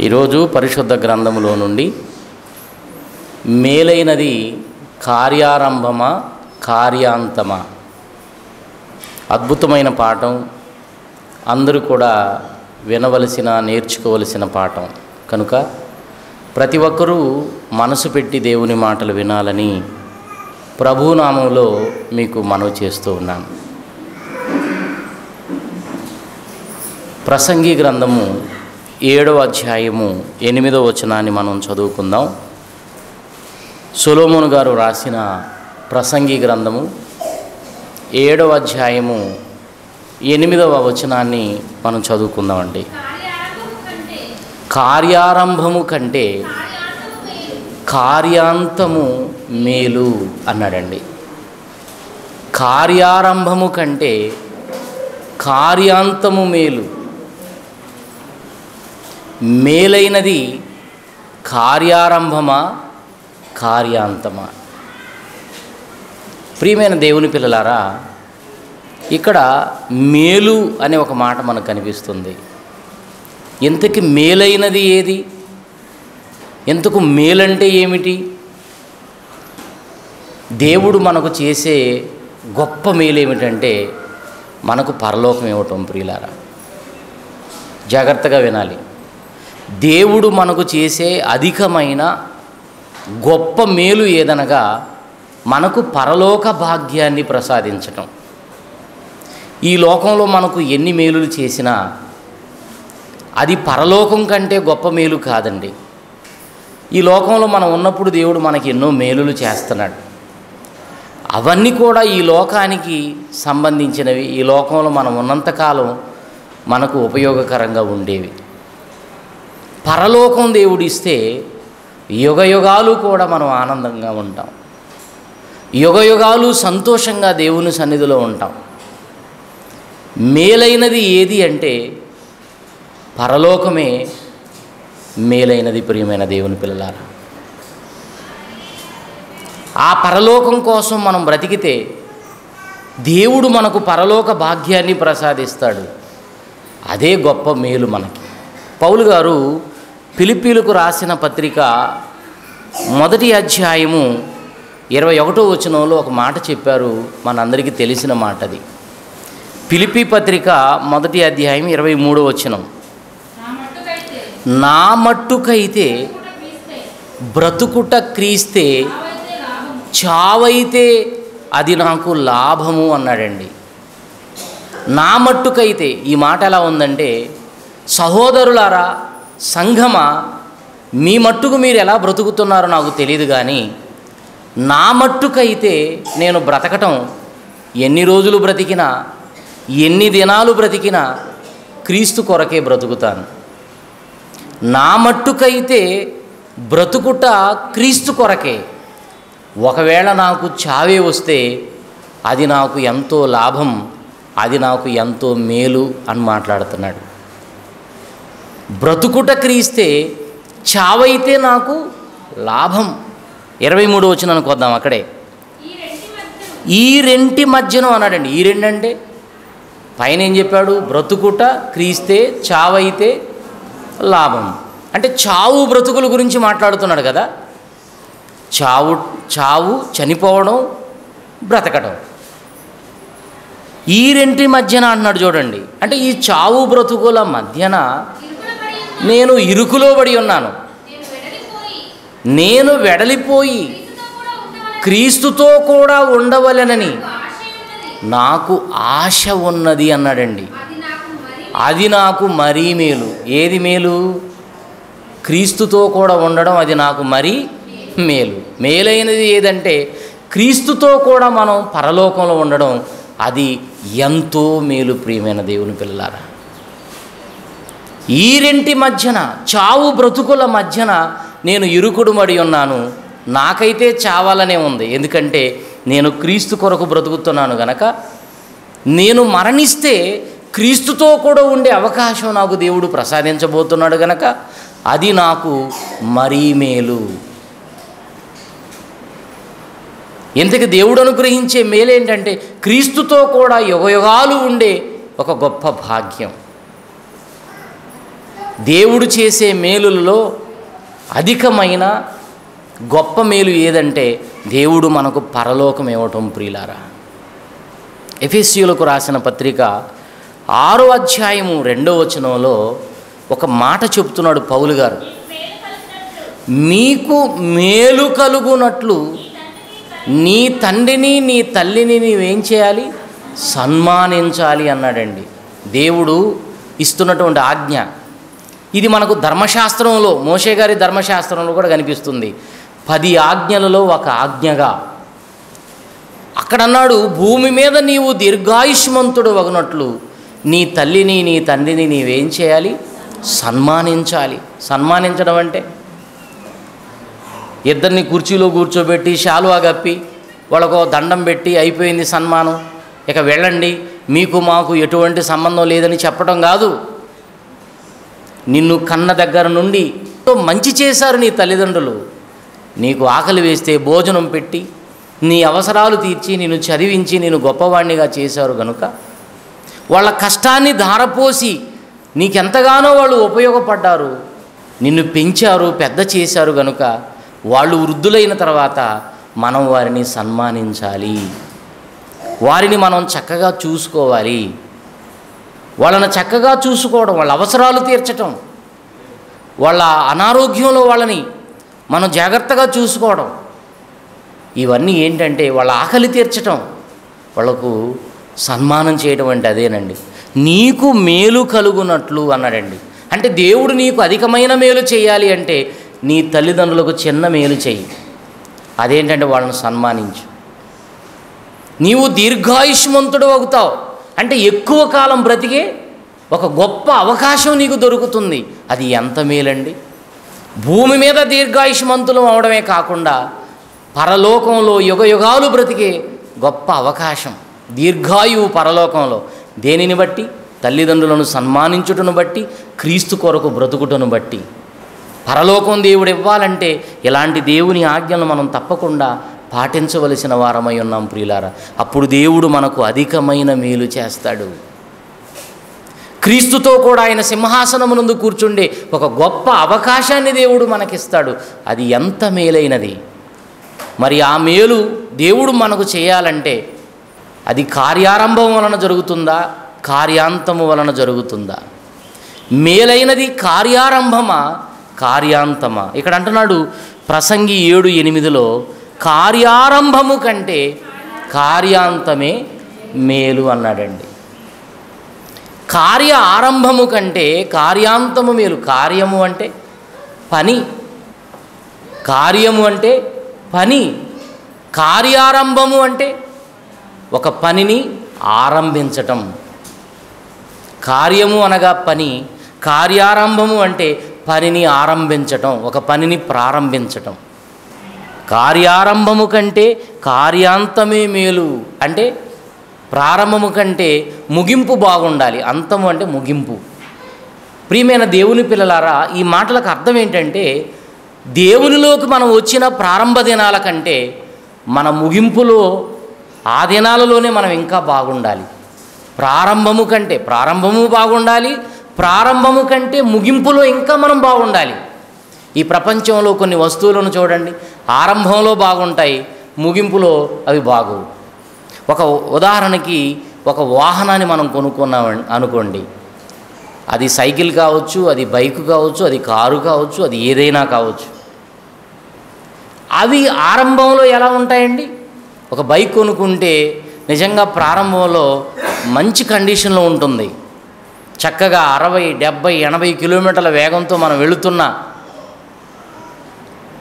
ఈరోజు పరిశుద్ధ గ్రంథములో నుండి మేలైనది కార్యారంభమా కార్యాంతమా? అద్భుతమైన పాఠం. అందరూ కూడా వినవలసిన నేర్చుకోవలసిన పాఠం. కనుక ప్రతి ఒక్కరూ మనసు పెట్టి దేవుని మాటలు వినాలని ప్రభునామంలో మీకు మనవి చేస్తూ ఉన్నాను. ప్రసంగి గ్రంథము ఏడవ అధ్యాయము ఎనిమిదవ వచనాన్ని మనం చదువుకుందాం. సులోమును గారు రాసిన ప్రసంగి గ్రంథము ఏడవ అధ్యాయము ఎనిమిదవ వచనాన్ని మనం చదువుకుందామండి. కార్యారంభము కంటే కార్యారంభము కంటే కార్యాంతము మేలు అన్నాడండి. కార్యారంభము కంటే కార్యాంతము మేలు. మేలైనది కార్యారంభమా కార్యాంతమా? ప్రియమైన దేవుని పిల్లలారా ఇక్కడ మేలు అనే ఒక మాట మనకు కనిపిస్తుంది. ఇంతకి మేలైనది ఏది? ఎంతకు మేలంటే ఏమిటి? దేవుడు మనకు చేసే గొప్ప మేలు ఏమిటంటే మనకు పరలోకం ఇవ్వటం ప్రియులారా. జాగ్రత్తగా వినాలి. దేవుడు మనకు చేసే అధికమైన గొప్ప మేలు ఏదనగా మనకు పరలోక భాగ్యాన్ని ప్రసాదించటం. ఈ లోకంలో మనకు ఎన్ని మేలులు చేసినా అది పరలోకం కంటే గొప్ప మేలు కాదండి. ఈ లోకంలో మనం ఉన్నప్పుడు దేవుడు మనకి ఎన్నో మేలులు చేస్తున్నాడు. అవన్నీ కూడా ఈ లోకానికి సంబంధించినవి. ఈ లోకంలో మనం ఉన్నంతకాలం మనకు ఉపయోగకరంగా ఉండేవి. పరలోకం దేవుడు ఇస్తే యుగ యుగాలు కూడా మనం ఆనందంగా ఉంటాం. యుగ యుగాలు సంతోషంగా దేవుని సన్నిధిలో ఉంటాం. మేలైనది ఏది అంటే పరలోకమే మేలైనది ప్రియమైన దేవుని పిల్లలారా. ఆ పరలోకం కోసం మనం బ్రతికితే దేవుడు మనకు పరలోక భాగ్యాన్ని ప్రసాదిస్తాడు. అదే గొప్ప మేలు మనకి. పౌలు గారు పిలిపిలకు రాసిన పత్రిక మొదటి అధ్యాయము ఇరవై ఒకటో వచనంలో ఒక మాట చెప్పారు మనందరికీ తెలిసిన మాట అది. పిలిపి పత్రిక మొదటి అధ్యాయం ఇరవై మూడో వచనం. నా మట్టుకైతే బ్రతుకుట క్రీస్తే చావైతే అది నాకు లాభము అన్నాడండి. నా మట్టుకైతే ఈ మాట ఎలా ఉందంటే సహోదరులారా సంఘమా మీ మట్టుకు మీరు ఎలా బ్రతుకుతున్నారో నాకు తెలియదు కానీ నా మట్టుకైతే నేను బ్రతకటం ఎన్ని రోజులు బ్రతికినా ఎన్ని దినాలు బ్రతికినా క్రీస్తు కొరకే బ్రతుకుతాను. నా మట్టుకైతే బ్రతుకుట క్రీస్తు కొరకే. ఒకవేళ నాకు చావే వస్తే అది నాకు ఎంతో లాభం అది నాకు ఎంతో మేలు అని మాట్లాడుతున్నాడు. బ్రతుకుట క్రీస్తే చావైతే నాకు లాభం. ఇరవై మూడు వచ్చిన అనుకోద్దాం అక్కడే. ఈ రెంటి మధ్యను అన్నాడండి. ఈ రెండంటే పైన ఏం చెప్పాడు? బ్రతుకుట క్రీస్తే చావైతే లాభం. అంటే చావు బ్రతుకుల గురించి మాట్లాడుతున్నాడు కదా. చావు చావు చనిపోవడం బ్రతకడం ఈ రెంటి మధ్యన అన్నాడు చూడండి. అంటే ఈ చావు బ్రతుకుల మధ్యన నేను ఇరుకులో పడి ఉన్నాను. నేను వెడలిపోయి క్రీస్తుతో కూడా ఉండవలెనని నాకు ఆశ ఉన్నది అన్నాడండి. అది నాకు అది నాకు మరీ మేలు. ఏది మేలు? క్రీస్తుతో కూడా ఉండడం అది నాకు మరీ మేలు. మేలైనది ఏదంటే క్రీస్తుతో కూడా మనం పరలోకంలో ఉండడం అది ఎంతో మేలు ప్రియమైన దేవుని పిల్లలారా. ఈ రెంటి మధ్యన చావు బ్రతుకుల మధ్యన నేను ఇరుకుడు మడి ఉన్నాను. నాకైతే చావాలనే ఉంది. ఎందుకంటే నేను క్రీస్తు కొరకు బ్రతుకుతున్నాను గనక నేను మరణిస్తే క్రీస్తుతో కూడా ఉండే అవకాశం నాకు దేవుడు ప్రసాదించబోతున్నాడు గనక అది నాకు మరీ మేలు. ఇంతకు దేవుడు అనుగ్రహించే మేలేంటంటే క్రీస్తుతో కూడా యుగయుగాలు ఉండే ఒక గొప్ప భాగ్యం. దేవుడు చేసే మేలులలో అధికమైన గొప్ప మేలు ఏదంటే దేవుడు మనకు పరలోకం ఇవ్వటం ప్రియులారా. ఎఫెస్యులకు రాసిన పత్రిక ఆరో అధ్యాయము రెండో వచనంలో ఒక మాట చెప్తున్నాడు పౌలు గారు. మీకు మేలు కలుగునట్లు నీ తండ్రిని నీ తల్లిని నీవేం చేయాలి? సన్మానించాలి అన్నాడండి. దేవుడు ఇస్తున్నటువంటి ఆజ్ఞ ఇది మనకు ధర్మశాస్త్రంలో మోషే గారి ధర్మశాస్త్రంలో కూడా కనిపిస్తుంది. పది ఆజ్ఞలలో ఒక ఆజ్ఞగా. అక్కడన్నాడు భూమి మీద నీవు దీర్ఘాయుష్మంతుడు వగునట్లు నీ తల్లిని నీ తండ్రిని నీవేం చేయాలి? సన్మానించాలి. సన్మానించడం అంటే? ఇద్దరిని కుర్చీలో కూర్చోబెట్టి శాలువా కప్పి వాళ్ళకు దండం పెట్టి అయిపోయింది సన్మానం. ఇక వెళ్ళండి. మీకు మాకు ఎటువంటి సంబంధం లేదని చెప్పడం కాదు. నిన్ను కన్న దగ్గర నుండి మంచి చేశారు నీ తల్లిదండ్రులు. నీకు ఆకలి వేస్తే భోజనం పెట్టి నీ అవసరాలు తీర్చి నిన్ను చదివించి నేను గొప్పవాణ్ణిగా చేశారు గనుక వాళ్ళ కష్టాన్ని ధారపోసి నీకెంతగానో వాళ్ళు ఉపయోగపడ్డారు. నిన్ను పెంచారు పెద్ద చేశారు గనుక వాళ్ళు వృద్ధులైన తర్వాత మనం వారిని సన్మానించాలి. వారిని మనం చక్కగా చూసుకోవాలి. వాళ్ళని చక్కగా చూసుకోవడం వాళ్ళ అవసరాలు తీర్చటం వాళ్ళ అనారోగ్యంలో వాళ్ళని మనం జాగ్రత్తగా చూసుకోవడం ఇవన్నీ ఏంటంటే వాళ్ళ ఆకలి తీర్చటం వాళ్ళకు సన్మానం చేయడం అంటే అదేనండి. నీకు మేలు కలుగునట్లు అన్నాడండి. అంటే దేవుడు నీకు అధికమైన మేలు చేయాలి అంటే నీ తల్లిదండ్రులకు చిన్న మేలు చెయ్యి అదేంటంటే వాళ్ళని సన్మానించు. నీవు దీర్ఘాయుష్మంతుడు అవుతావు. అంటే ఎక్కువ కాలం బ్రతికే ఒక గొప్ప అవకాశం నీకు దొరుకుతుంది. అది ఎంత మేలండి? భూమి మీద దీర్ఘాయుష్మంతులం అవడమే కాకుండా పరలోకంలో యుగ యుగాలు బ్రతికే గొప్ప అవకాశం. దీర్ఘాయువు పరలోకంలో. దేనిని బట్టి? తల్లిదండ్రులను సన్మానించుటను బట్టి క్రీస్తు కొరకు బ్రతుకుటను బట్టి. పరలోకం దేవుడు ఇవ్వాలంటే ఇలాంటి దేవుని ఆజ్ఞలను మనం తప్పకుండా పాటించవలసిన వారమై ఉన్నాం ప్రియులారా. అప్పుడు దేవుడు మనకు అధికమైన మేలు చేస్తాడు. క్రీస్తుతో కూడా ఆయన సింహాసనమునందు కూర్చుండే ఒక గొప్ప అవకాశాన్ని దేవుడు మనకిస్తాడు. అది ఎంత మేలైనది. మరి ఆ మేలు దేవుడు మనకు చేయాలంటే అది కార్యారంభం వలన జరుగుతుందా? కార్యాంతము వలన జరుగుతుందా? మేలైనది కార్యారంభమా? కార్యాంతమా? ఇక్కడ అంటున్నాడు ప్రసంగి ఏడు ఎనిమిదిలో కార్యారంభము కంటే కార్యాంతమే మేలు అన్నాడండి. కార్య ఆరంభము కంటే కార్యాంతము మేలు. కార్యము అంటే పని. కార్యము అంటే పని. కార్యారంభము అంటే ఒక పనిని ఆరంభించటం. కార్యము అనగా పని. కార్యారంభము అంటే పనిని ఆరంభించటం. ఒక పనిని ప్రారంభించటం. కార్యారంభము కంటే కార్యాంతమే మేలు. అంటే ప్రారంభము కంటే ముగింపు బాగుండాలి. అంతము అంటే ముగింపు. ప్రియమైన దేవుని పిల్లలారా ఈ మాటలకు అర్థం ఏంటంటే దేవునిలోకి మనం వచ్చిన ప్రారంభ దినాల కంటే మన ముగింపులో ఆ దినాలలోనే మనం ఇంకా బాగుండాలి. ప్రారంభము కంటే ప్రారంభము బాగుండాలి. ప్రారంభము కంటే ముగింపులో ఇంకా మనం బాగుండాలి. ఈ ప్రపంచంలో కొన్ని వస్తువులను చూడండి. ఆరంభంలో బాగుంటాయి ముగింపులో అవి బాగు ఒక ఉదాహరణకి ఒక వాహనాన్ని మనం కొనుక్కున్నాం అనుకోండి. అది సైకిల్ కావచ్చు అది బైక్ కావచ్చు అది కారు కావచ్చు అది ఏదైనా కావచ్చు. అవి ఆరంభంలో ఎలా ఉంటాయండి? ఒక బైక్ కొనుక్కుంటే నిజంగా ప్రారంభంలో మంచి కండిషన్లో ఉంటుంది. చక్కగా అరవై డెబ్బై ఎనభై కిలోమీటర్ల వేగంతో మనం వెళుతున్నా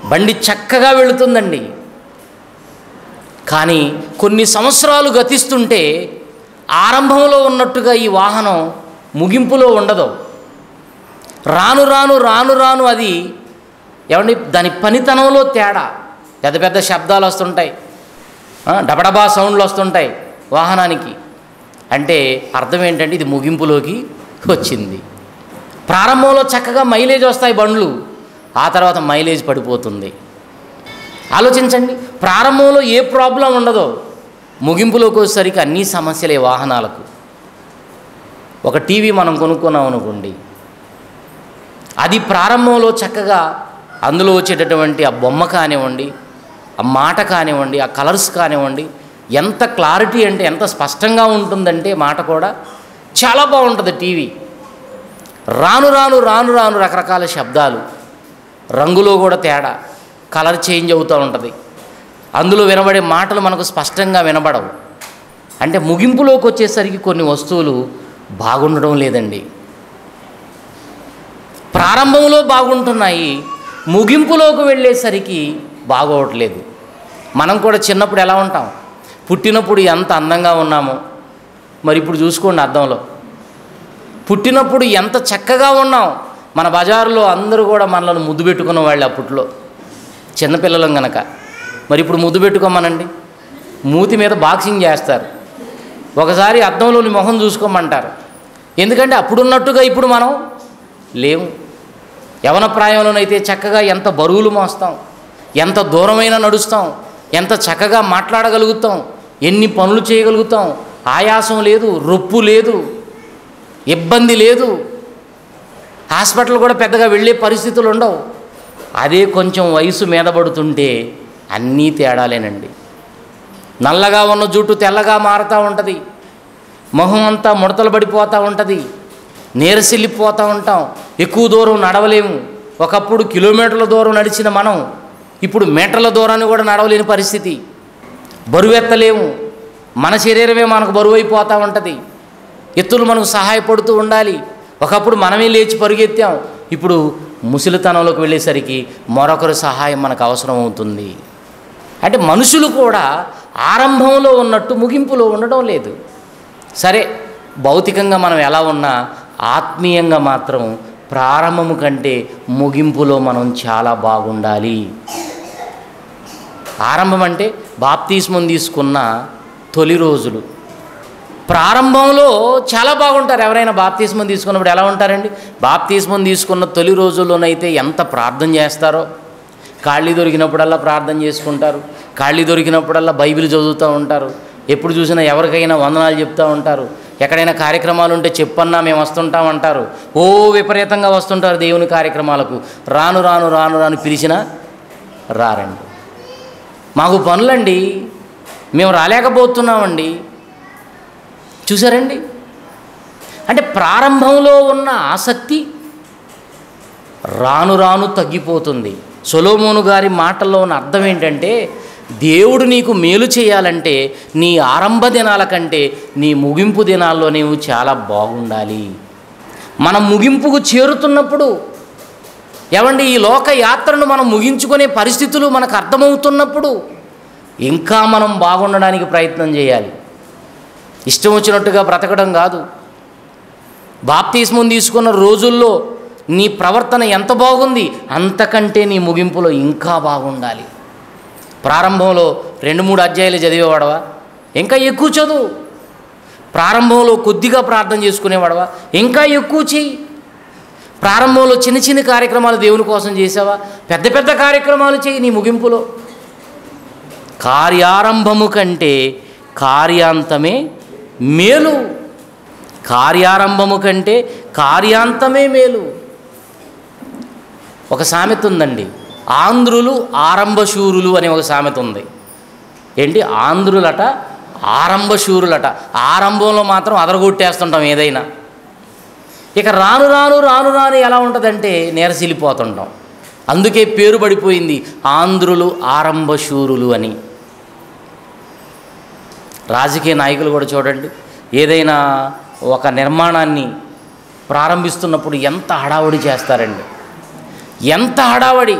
బండి చక్కగా వెళుతుందండి. కానీ కొన్ని సంవత్సరాలు గతిస్తుంటే ఆరంభంలో ఉన్నట్టుగా ఈ వాహనం ముగింపులో ఉండదు. రాను రాను రాను రాను అది ఏమండి దాని పనితనంలో తేడా. పెద్ద పెద్ద శబ్దాలు వస్తుంటాయి. డబడబా సౌండ్లు వస్తుంటాయి వాహనానికి. అంటే అర్థం ఏంటంటే ఇది ముగింపులోకి వచ్చింది. ప్రారంభంలో చక్కగా మైలేజ్ వస్తాయి బండ్లు. ఆ తర్వాత మైలేజ్ పడిపోతుంది. ఆలోచించండి ప్రారంభంలో ఏ ప్రాబ్లం ఉండదో ముగింపులోకి వచ్చేసరికి అన్ని సమస్యలే వాహనాలకు. ఒక టీవీ మనం కొనుక్కున్నాం అనుకోండి అది ప్రారంభంలో చక్కగా అందులో వచ్చేటటువంటి ఆ బొమ్మ కానివ్వండి ఆ మాట కానివ్వండి ఆ కలర్స్ కానివ్వండి ఎంత క్లారిటీ అంటే ఎంత స్పష్టంగా ఉంటుందంటే మాట కూడా చాలా బాగుంటుంది టీవీ. రాను రాను రాను రాను రకరకాల శబ్దాలు. రంగులో కూడా తేడా. కలర్ చేంజ్ అవుతూ ఉంటుంది. అందులో వినబడే మాటలు మనకు స్పష్టంగా వినబడవు. అంటే ముగింపులోకి వచ్చేసరికి కొన్ని వస్తువులు బాగుండడం లేదండి. ప్రారంభంలో బాగుంటున్నాయి ముగింపులోకి వెళ్ళేసరికి బాగోవట్లేదు. మనం కూడా చిన్నప్పుడు ఎలా ఉంటాం? పుట్టినప్పుడు ఎంత అందంగా ఉన్నామో? మరి ఇప్పుడు చూసుకోండి అర్థంలో పుట్టినప్పుడు ఎంత చక్కగా ఉన్నాం? మన బజారులో అందరూ కూడా మనల్ని ముద్దు పెట్టుకున్న వాళ్ళు అప్పట్లో. చిన్నపిల్లలం గనక. మరి ఇప్పుడు ముద్దు పెట్టుకోమనండి? మూతి మీద బాక్సింగ్ చేస్తారు. ఒకసారి అద్దంలోని మొహం చూసుకోమంటారు. ఎందుకంటే అప్పుడున్నట్టుగా ఇప్పుడు మనం లేము. యవన ప్రాయంలోనైతే చక్కగా ఎంత బరువులు మోస్తాం. ఎంత దూరమైనా నడుస్తాం. ఎంత చక్కగా మాట్లాడగలుగుతాం. ఎన్ని పనులు చేయగలుగుతాం. ఆయాసం లేదు రొప్పు లేదు ఇబ్బంది లేదు. హాస్పిటల్ కూడా పెద్దగా వెళ్ళే పరిస్థితులు ఉండవు. అదే కొంచెం వయసు మీద పడుతుంటే అన్నీ తేడాలేనండి. నల్లగా ఉన్న జుట్టు తెల్లగా మారుతూ ఉంటుంది. మొహం అంతా ముడతలు పడిపోతూ ఉంటుంది. నీరసిల్లిపోతూ ఉంటాం. ఎక్కువ దూరం నడవలేము. ఒకప్పుడు కిలోమీటర్ల దూరం నడిచిన మనం ఇప్పుడు మీటర్ల దూరాన్ని కూడా నడవలేని పరిస్థితి. బరువెత్తలేము. మన శరీరమే మనకు బరువు అయిపోతూ ఉంటుంది. ఎత్తులు మనకు సహాయపడుతూ ఉండాలి. ఒకప్పుడు మనమే లేచి పరుగెత్తాం. ఇప్పుడు ముసలితనంలోకి వెళ్ళేసరికి మరొకరి సహాయం మనకు అవసరం అవుతుంది. అంటే మనుషులు కూడా ఆరంభంలో ఉన్నట్టు ముగింపులో ఉండడం లేదు. సరే భౌతికంగా మనం ఎలా ఉన్నా ఆత్మీయంగా మాత్రం ప్రారంభము కంటే ముగింపులో మనం చాలా బాగుండాలి. ఆరంభం అంటే బాప్తీస్మం తీసుకున్న తొలి రోజులు. ప్రారంభంలో చాలా బాగుంటారు. ఎవరైనా బాప్తీస్మం తీసుకున్నప్పుడు ఎలా ఉంటారండి? బాప్తీస్మం తీసుకున్న తొలి రోజుల్లోనైతే ఎంత ప్రార్థన చేస్తారో? ఖాళీ దొరికినప్పుడల్లా ప్రార్థన చేసుకుంటారు. ఖాళీ దొరికినప్పుడల్లా బైబిల్ చదువుతూ ఉంటారు. ఎప్పుడు చూసినా ఎవరికైనా వందనాలు చెప్తూ ఉంటారు. ఎక్కడైనా కార్యక్రమాలు ఉంటే చెప్పన్నా మేము వస్తుంటాం అంటారు. ఓ విపరీతంగా వస్తుంటారు దేవుని కార్యక్రమాలకు. రాను రాను రాను రాను పిలిచినా రారండి. మాకు పనులండి. మేము రాలేకపోతున్నామండి. చూసారండి అంటే ప్రారంభంలో ఉన్న ఆసక్తి రాను రాను తగ్గిపోతుంది. సొలోమోను గారి మాటల్లో ఉన్న అర్థం ఏంటంటే దేవుడు నీకు మేలు చేయాలంటే నీ ఆరంభ దినాల కంటే నీ ముగింపు దినాల్లో నీవు చాలా బాగుండాలి. మనం ముగింపుకు చేరుతున్నప్పుడు ఏమండి ఈ లోక యాత్రను మనం ముగించుకునే పరిస్థితులు మనకు అర్థమవుతున్నప్పుడు ఇంకా మనం బాగుండడానికి ప్రయత్నం చేయాలి. ఇష్టం వచ్చినట్టుగా బ్రతకడం కాదు. బాప్తిస్మం తీసుకున్న రోజుల్లో నీ ప్రవర్తన ఎంత బాగుంది అంతకంటే నీ ముగింపులో ఇంకా బాగుండాలి. ప్రారంభంలో రెండు మూడు అధ్యాయులు చదివేవాడవా? ఇంకా ఎక్కువ చదువు. ప్రారంభంలో కొద్దిగా ప్రార్థన చేసుకునేవాడవా? ఇంకా ఎక్కువ చెయ్యి. ప్రారంభంలో చిన్న చిన్న కార్యక్రమాలు దేవుని కోసం చేసావా? పెద్ద పెద్ద కార్యక్రమాలు చేయి నీ ముగింపులో. కార్యారంభము కంటే కార్యాంతమే మేలు. కార్యారంభము కంటే కార్యాంతమే మేలు. ఒక సామెత ఉందండి. ఆంధ్రులు ఆరంభశూరులు అనే ఒక సామెత ఉంది. ఏంటి? ఆంధ్రులట ఆరంభశూరులట. ఆరంభంలో మాత్రం అదరగొట్టేస్తుంటాం ఏదైనా. ఇక రాను రాను రాను రాను ఎలా ఉంటుందంటే నేరసిల్లిపోతుంటాం. అందుకే పేరు పడిపోయింది ఆంధ్రులు ఆరంభశూరులు అని. రాజకీయ నాయకులు కూడా చూడండి. ఏదైనా ఒక నిర్మాణాన్ని ప్రారంభిస్తున్నప్పుడు ఎంత హడావుడి చేస్తారండి. ఎంత హడావడి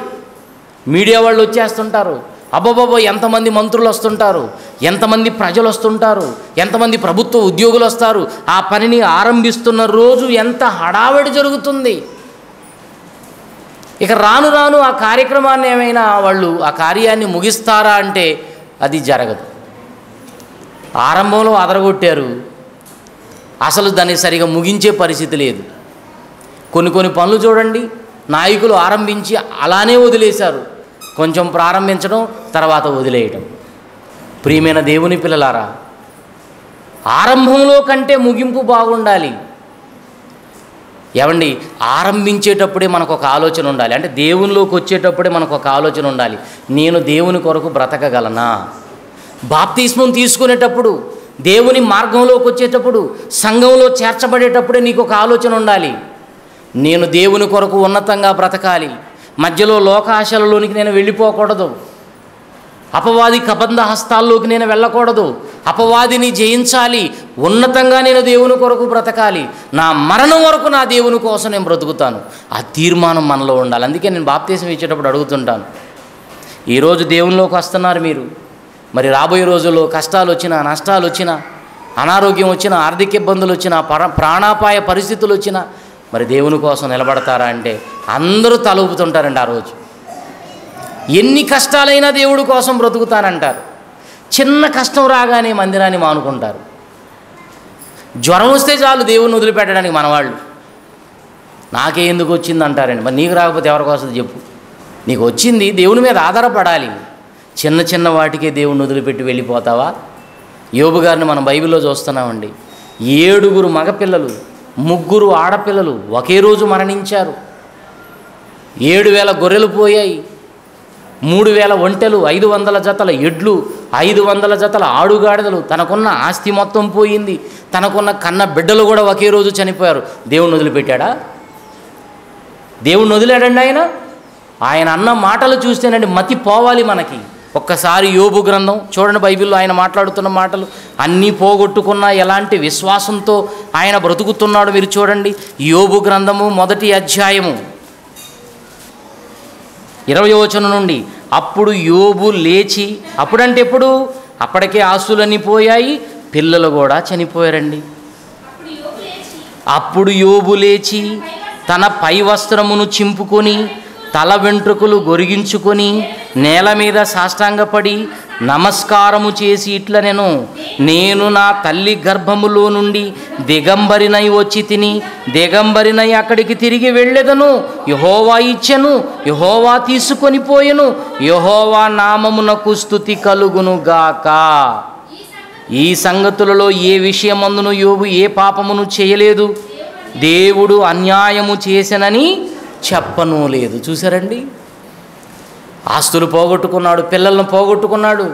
మీడియా వాళ్ళు వచ్చేస్తుంటారు. అబ్బబ్బబ్బో ఎంతమంది మంత్రులు వస్తుంటారు. ఎంతమంది ప్రజలు వస్తుంటారు. ఎంతమంది ప్రభుత్వ ఉద్యోగులు వస్తారు. ఆ పనిని ఆరంభిస్తున్న రోజు ఎంత హడావడి జరుగుతుంది. ఇక రాను రాను ఆ కార్యక్రమాన్ని ఏమైనా వాళ్ళు ఆ కార్యాన్ని ముగిస్తారా అంటే అది జరగదు. ఆరంభంలో అదరగొట్టారు. అసలు దాన్ని సరిగా ముగించే పరిస్థితి లేదు. కొన్ని కొన్ని పనులు చూడండి. నాయకులు ఆరంభించి అలానే వదిలేశారు. కొంచెం ప్రారంభించడం తర్వాత వదిలేయటం. ప్రియమైన దేవుని పిల్లలారా ఆరంభంలో కంటే ముగింపు బాగుండాలి. ఏమండి? ఆరంభించేటప్పుడే మనకు ఒక ఆలోచన ఉండాలి. అంటే దేవునిలోకి వచ్చేటప్పుడే మనకు ఒక ఆలోచన ఉండాలి. నేను దేవుని కొరకు బ్రతకగలనా? బాప్తిస్మం తీసుకునేటప్పుడు దేవుని మార్గంలోకి వచ్చేటప్పుడు సంఘంలో చేర్చబడేటప్పుడే నీకు ఒక ఆలోచన ఉండాలి. నేను దేవుని కొరకు ఉన్నతంగా బ్రతకాలి. మధ్యలో లోకాశలలోనికి నేను వెళ్ళిపోకూడదు. అపవాది కబంధ హస్తాల్లోకి నేను వెళ్ళకూడదు. అపవాదిని జయించాలి. ఉన్నతంగా నేను దేవుని కొరకు బ్రతకాలి. నా మరణం వరకు నా దేవుని కోసం నేను బ్రతుకుతాను. ఆ తీర్మానం మనలో ఉండాలి. అందుకే నేను బాప్తీసం ఇచ్చేటప్పుడు అడుగుతుంటాను. ఈరోజు దేవునిలోకి వస్తున్నారు మీరు. మరి రాబోయే రోజుల్లో కష్టాలు వచ్చినా నష్టాలు వచ్చినా అనారోగ్యం వచ్చినా ఆర్థిక ఇబ్బందులు వచ్చినా పర ప్రాణాపాయ పరిస్థితులు వచ్చినా మరి దేవుని కోసం నిలబడతారా అంటే అందరూ తలూపుతుంటారండి ఆ రోజు. ఎన్ని కష్టాలైనా దేవుడి కోసం బ్రతుకుతానంటారు. చిన్న కష్టం రాగానే మందిరాన్ని మానుకుంటారు. జ్వరం వస్తే చాలు దేవుని వదిలిపెట్టడానికి మనవాళ్ళు. నాకే ఎందుకు వచ్చింది అంటారండి మరి నీకు రాకపోతే ఎవరికి వస్తుంది చెప్పు. నీకు వచ్చింది దేవుని మీద ఆధారపడాలి. చిన్న చిన్న వాటికే దేవుని వదిలిపెట్టి వెళ్ళిపోతావా? యోబు గారిని మనం బైబిల్లో చూస్తున్నామండి. ఏడుగురు మగపిల్లలు ముగ్గురు ఆడపిల్లలు ఒకే రోజు మరణించారు. ఏడు వేల గొర్రెలు పోయాయి. మూడు వేల ఒంటెలు ఐదు వందల జతల ఎడ్లు ఐదు వందల జతల ఆడుగాడిదలు తనకున్న ఆస్తి మొత్తం పోయింది. తనకున్న కన్న బిడ్డలు కూడా ఒకే రోజు చనిపోయారు. దేవుణ్ణి వదిలిపెట్టాడా? దేవుణ్ణి వదిలాడండి ఆయన. ఆయన అన్న మాటలు చూస్తేనండి మతి పోవాలి మనకి. ఒక్కసారి యోబు గ్రంథం చూడండి బైబిల్లో ఆయన మాట్లాడుతున్న మాటలు. అన్నీ పోగొట్టుకున్న ఎలాంటి విశ్వాసంతో ఆయన బ్రతుకుతున్నాడు మీరు చూడండి. యోబు గ్రంథము మొదటి అధ్యాయము. ఇరవై వచనం నుండి అప్పుడు యోబు లేచి అప్పుడంటే ఎప్పుడు? అప్పటికే ఆస్తులన్నీ పోయాయి పిల్లలు కూడా చనిపోయారండి. అప్పుడు యోబు లేచి అప్పుడు యోబు లేచి తన పై వస్త్రమును చింపుకొని తల వెంట్రుకలు గొరిగించుకొని నేల మీద సాష్టాంగపడి నమస్కారము చేసి ఇట్ల నేను నేను నా తల్లి గర్భములో నుండి దిగంబరినై వచ్చి తిని దిగంబరినై అక్కడికి తిరిగి వెళ్ళెదను యహోవా ఇచ్చెను యహోవా తీసుకొని పోయెను యహోవా నామమునకు స్థుతి కలుగును గాక. ఈ సంగతులలో ఏ విషయమందును యోబు ఏ పాపమును చేయలేదు. దేవుడు అన్యాయము చేసెనని చెప్పను లేదు. చూసారండి ఆస్తులు పోగొట్టుకున్నాడు పిల్లలను పోగొట్టుకున్నాడు.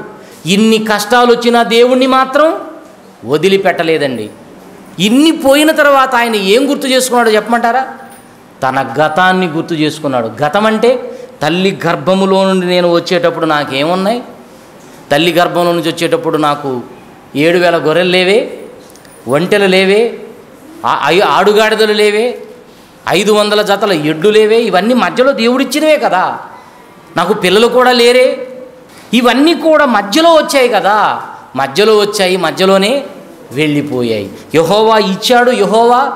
ఇన్ని కష్టాలు వచ్చినా దేవుణ్ణి మాత్రం వదిలిపెట్టలేదండి. ఇన్ని పోయిన తర్వాత ఆయన ఏం గుర్తు చేసుకున్నాడో చెప్పమంటారా? తన గతాన్ని గుర్తు చేసుకున్నాడు. గతం అంటే తల్లి గర్భములో నుండి నేను వచ్చేటప్పుడు నాకేమున్నాయి? తల్లి గర్భంలో నుంచి వచ్చేటప్పుడు నాకు ఏడు వేల గొర్రెలు లేవే ఒంటెలు లేవే ఆడుగాడిదలు లేవే ఐదు వందల జతల ఎడ్లు లేవే ఇవన్నీ మధ్యలో దేవుడిచ్చినవే కదా. నాకు పిల్లలు కూడా లేరే. ఇవన్నీ కూడా మధ్యలో వచ్చాయి కదా. మధ్యలో వచ్చాయి మధ్యలోనే వెళ్ళిపోయాయి. యహోవా ఇచ్చాడు యహోవా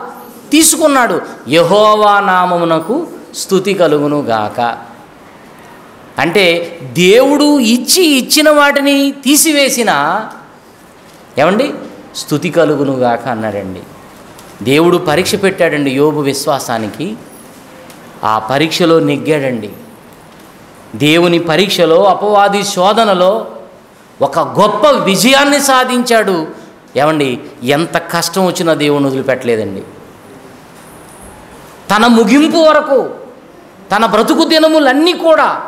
తీసుకున్నాడు. యహోవా నామమునకు స్థుతి కలుగును గాక. అంటే దేవుడు ఇచ్చి ఇచ్చిన వాటిని తీసివేసిన ఏమండి? స్థుతి కలుగును గాక అన్నాడండి దేవుడు పరీక్ష పెట్టాడండి యోబు విశ్వాసానికి. ఆ పరీక్షలో నెగ్గాడండి. దేవుని పరీక్షలో అపవాది శోధనలో ఒక గొప్ప విజయాన్ని సాధించాడు. ఏమండి ఎంత కష్టం వచ్చినా దేవుని వదిలిపెట్టలేదండి. తన ముగింపు వరకు తన బ్రతుకు దినములన్నీ కూడా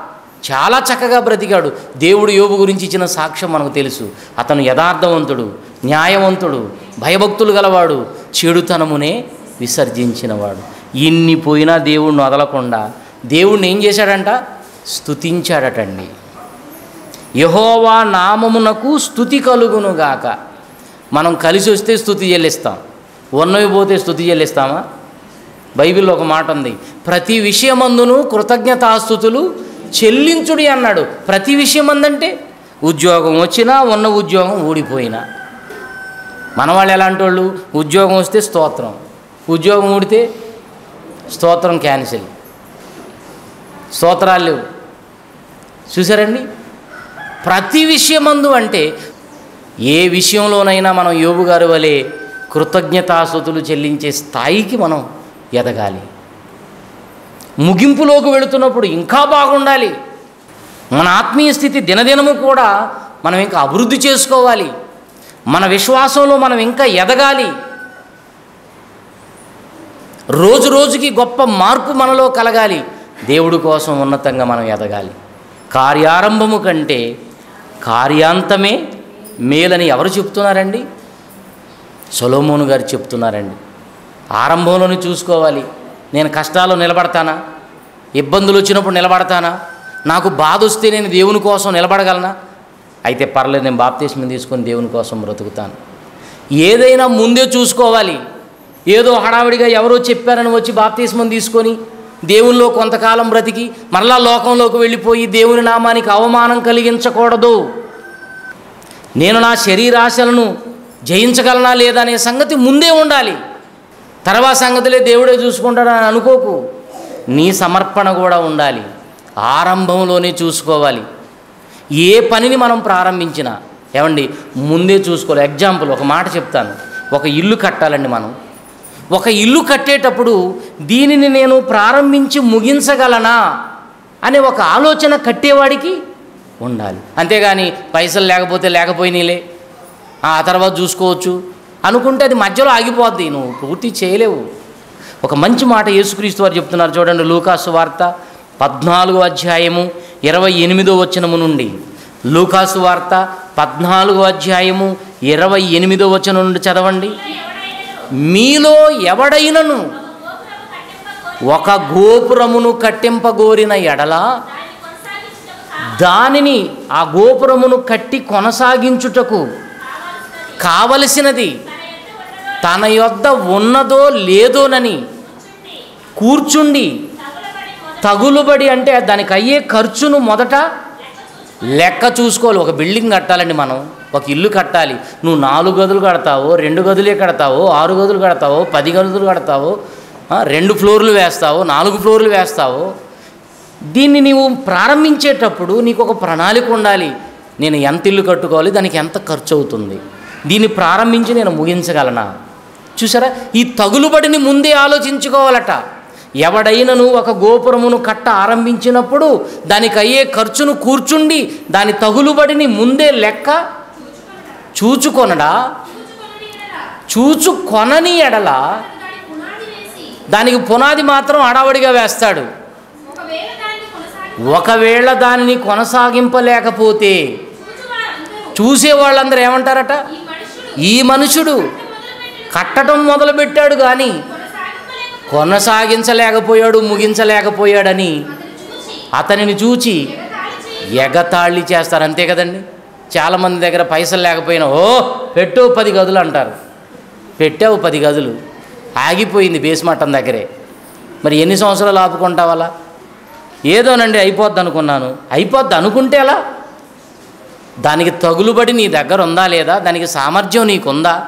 చాలా చక్కగా బ్రతికాడు. దేవుడు యోబు గురించి ఇచ్చిన సాక్ష్యం మనకు తెలుసు. అతను యథార్థవంతుడు న్యాయవంతుడు భయభక్తులు గలవాడు. చెడుతనమునే విసర్జించినవాడు. ఇన్ని పోయినా దేవుణ్ణి వదలకుండా దేవుణ్ణి ఏం చేశాడంట? స్థుతించాడటండి యహోవా నామమునకు స్థుతి కలుగునుగాక. మనం కలిసి వస్తే స్థుతి చెల్లిస్తాం. ఉన్నవి పోతే స్థుతి చెల్లిస్తామా? బైబిల్లో ఒక మాట ఉంది. ప్రతి విషయమందును కృతజ్ఞతాస్థుతులు చెల్లించుడి అన్నాడు. ప్రతి విషయం అందంటే ఉద్యోగం వచ్చినా ఉన్న ఉద్యోగం ఊడిపోయినా. మన వాళ్ళు ఎలాంటి వాళ్ళు ఉద్యోగం వస్తే స్తోత్రం. ఉద్యోగం ఊడితే స్తోత్రం క్యాన్సిల్. స్తోత్రాలు లేవు. చూసారండి ప్రతి విషయమందు అంటే ఏ విషయంలోనైనా మనం యోబు గారి వలె కృతజ్ఞతాస్తుతులు చెల్లించే స్థాయికి మనం ఎదగాలి. ముగింపులోకి వెళుతున్నప్పుడు ఇంకా బాగుండాలి. మన ఆత్మీయ స్థితి దినదినము కూడా మనం ఇంకా అభివృద్ధి చేసుకోవాలి. మన విశ్వాసంలో మనం ఇంకా ఎదగాలి. రోజు రోజుకి గొప్ప మార్పు మనలో కలగాలి. దేవుడి కోసం ఉన్నతంగా మనం ఎదగాలి. కార్యారంభము కంటే కార్యాంతమే మేలని ఎవరు చెప్తున్నారండి? సొలోమోను గారు చెప్తున్నారండి. ఆరంభంలోనే చూసుకోవాలి. నేను కష్టాల్లో నిలబడతానా? ఇబ్బందులు వచ్చినప్పుడు నిలబడతానా? నాకు బాధ వస్తే నేను దేవుని కోసం నిలబడగలనా? అయితే పర్లేదు నేను బాప్తీస్మం తీసుకొని దేవుని కోసం బ్రతుకుతాను. ఏదైనా ముందే చూసుకోవాలి. ఏదో హడావిడిగా ఎవరో చెప్పారని వచ్చి బాప్తీస్మం తీసుకొని దేవునిలో కొంతకాలం బ్రతికి మరలా లోకంలోకి వెళ్ళిపోయి దేవుని నామానికి అవమానం కలిగించకూడదు. నేను నా శరీరాశలను జయించగలనా లేదా అనే సంగతి ముందే ఉండాలి. తర్వాత సంగతిలే దేవుడే చూసుకుంటాడని అనుకోకు. నీ సమర్పణ కూడా ఉండాలి. ఆరంభంలోనే చూసుకోవాలి. ఏ పనిని మనం ప్రారంభించినా ఏమండి ముందే చూసుకోవాలి. ఎగ్జాంపుల్ ఒక మాట చెప్తాను. ఒక ఇల్లు కట్టాలండి మనం. ఒక ఇల్లు కట్టేటప్పుడు దీనిని నేను ప్రారంభించి ముగించగలనా అనే ఒక ఆలోచన కట్టేవాడికి ఉండాలి. అంతేగాని పైసలు లేకపోతే లేకపోయినాయిలే ఆ తర్వాత చూసుకోవచ్చు. అనుకుంటే అది మధ్యలో ఆగిపోద్ది. నువ్వు పూర్తి చేయలేవు. ఒక మంచి మాట యేసుక్రీస్తు వారు చెప్తున్నారు చూడండి లూకాసు వార్త పద్నాలుగు అధ్యాయము ఇరవై ఎనిమిదో వచనము నుండి. లూకాసు వార్త పద్నాలుగో అధ్యాయము ఇరవై ఎనిమిదో వచనం నుండి చదవండి. మీలో ఎవడైనను ఒక గోపురమును కట్టింపగోరిన ఎడల దానిని ఆ గోపురమును కట్టి కొనసాగించుటకు కావలసినది తన యొద్ద ఉన్నదో లేదోనని కూర్చుండి తగులుబడి అంటే దానికి అయ్యే ఖర్చును మొదట లెక్క చూసుకోవాలి. ఒక బిల్డింగ్ కట్టాలండి మనం. ఒక ఇల్లు కట్టాలి. నువ్వు నాలుగు గదులు కడతావో రెండు గదులే కడతావో ఆరు గదులు కడతావో పది గదులు కడతావో రెండు ఫ్లోర్లు వేస్తావో నాలుగు ఫ్లోర్లు వేస్తావో దీన్ని నీవు ప్రారంభించేటప్పుడు నీకు ఒక ప్రణాళిక ఉండాలి. నేను ఎంత ఇల్లు కట్టుకోవాలి దానికి ఎంత ఖర్చు అవుతుంది. దీన్ని ప్రారంభించి నేను ముగించగలనా? చూసారా? ఈ తగులుబడిని ముందే ఆలోచించుకోవాలట. ఎవడైనను ఒక గోపురమును కట్ట ఆరంభించినప్పుడు దానికి అయ్యే ఖర్చును కూర్చుండి దాని తగులుబడిని ముందే లెక్క చూచుకొనడా? చూచుకొనని ఎడల దానికి పునాది మాత్రం అడావడిగా వేస్తాడు. ఒకవేళ దాన్ని దానిని కొనసాగింపలేకపోతే చూసే వాళ్ళందరూ ఏమంటారట? ఈ మనుషుడు. కట్టడం మొదలుపెట్టాడు కానీ కొనసాగించలేకపోయాడు ముగించలేకపోయాడని అతనిని చూచి ఎగతాళి చేస్తారు. అంతే కదండి. చాలామంది దగ్గర పైసలు లేకపోయినా ఓ పెట్టు పది గదులు అంటారు. పెట్టావు పది గదులు. ఆగిపోయింది బేస్మట్టం దగ్గరే. మరి ఎన్ని సంవత్సరాలు ఆపుకుంటావాలా ఏదోనండి అయిపోద్ది అనుకున్నాను. అయిపోద్ది అనుకుంటే ఎలా? దానికి తగులుబడి నీ దగ్గర ఉందా లేదా? దానికి సామర్థ్యం నీకుందా?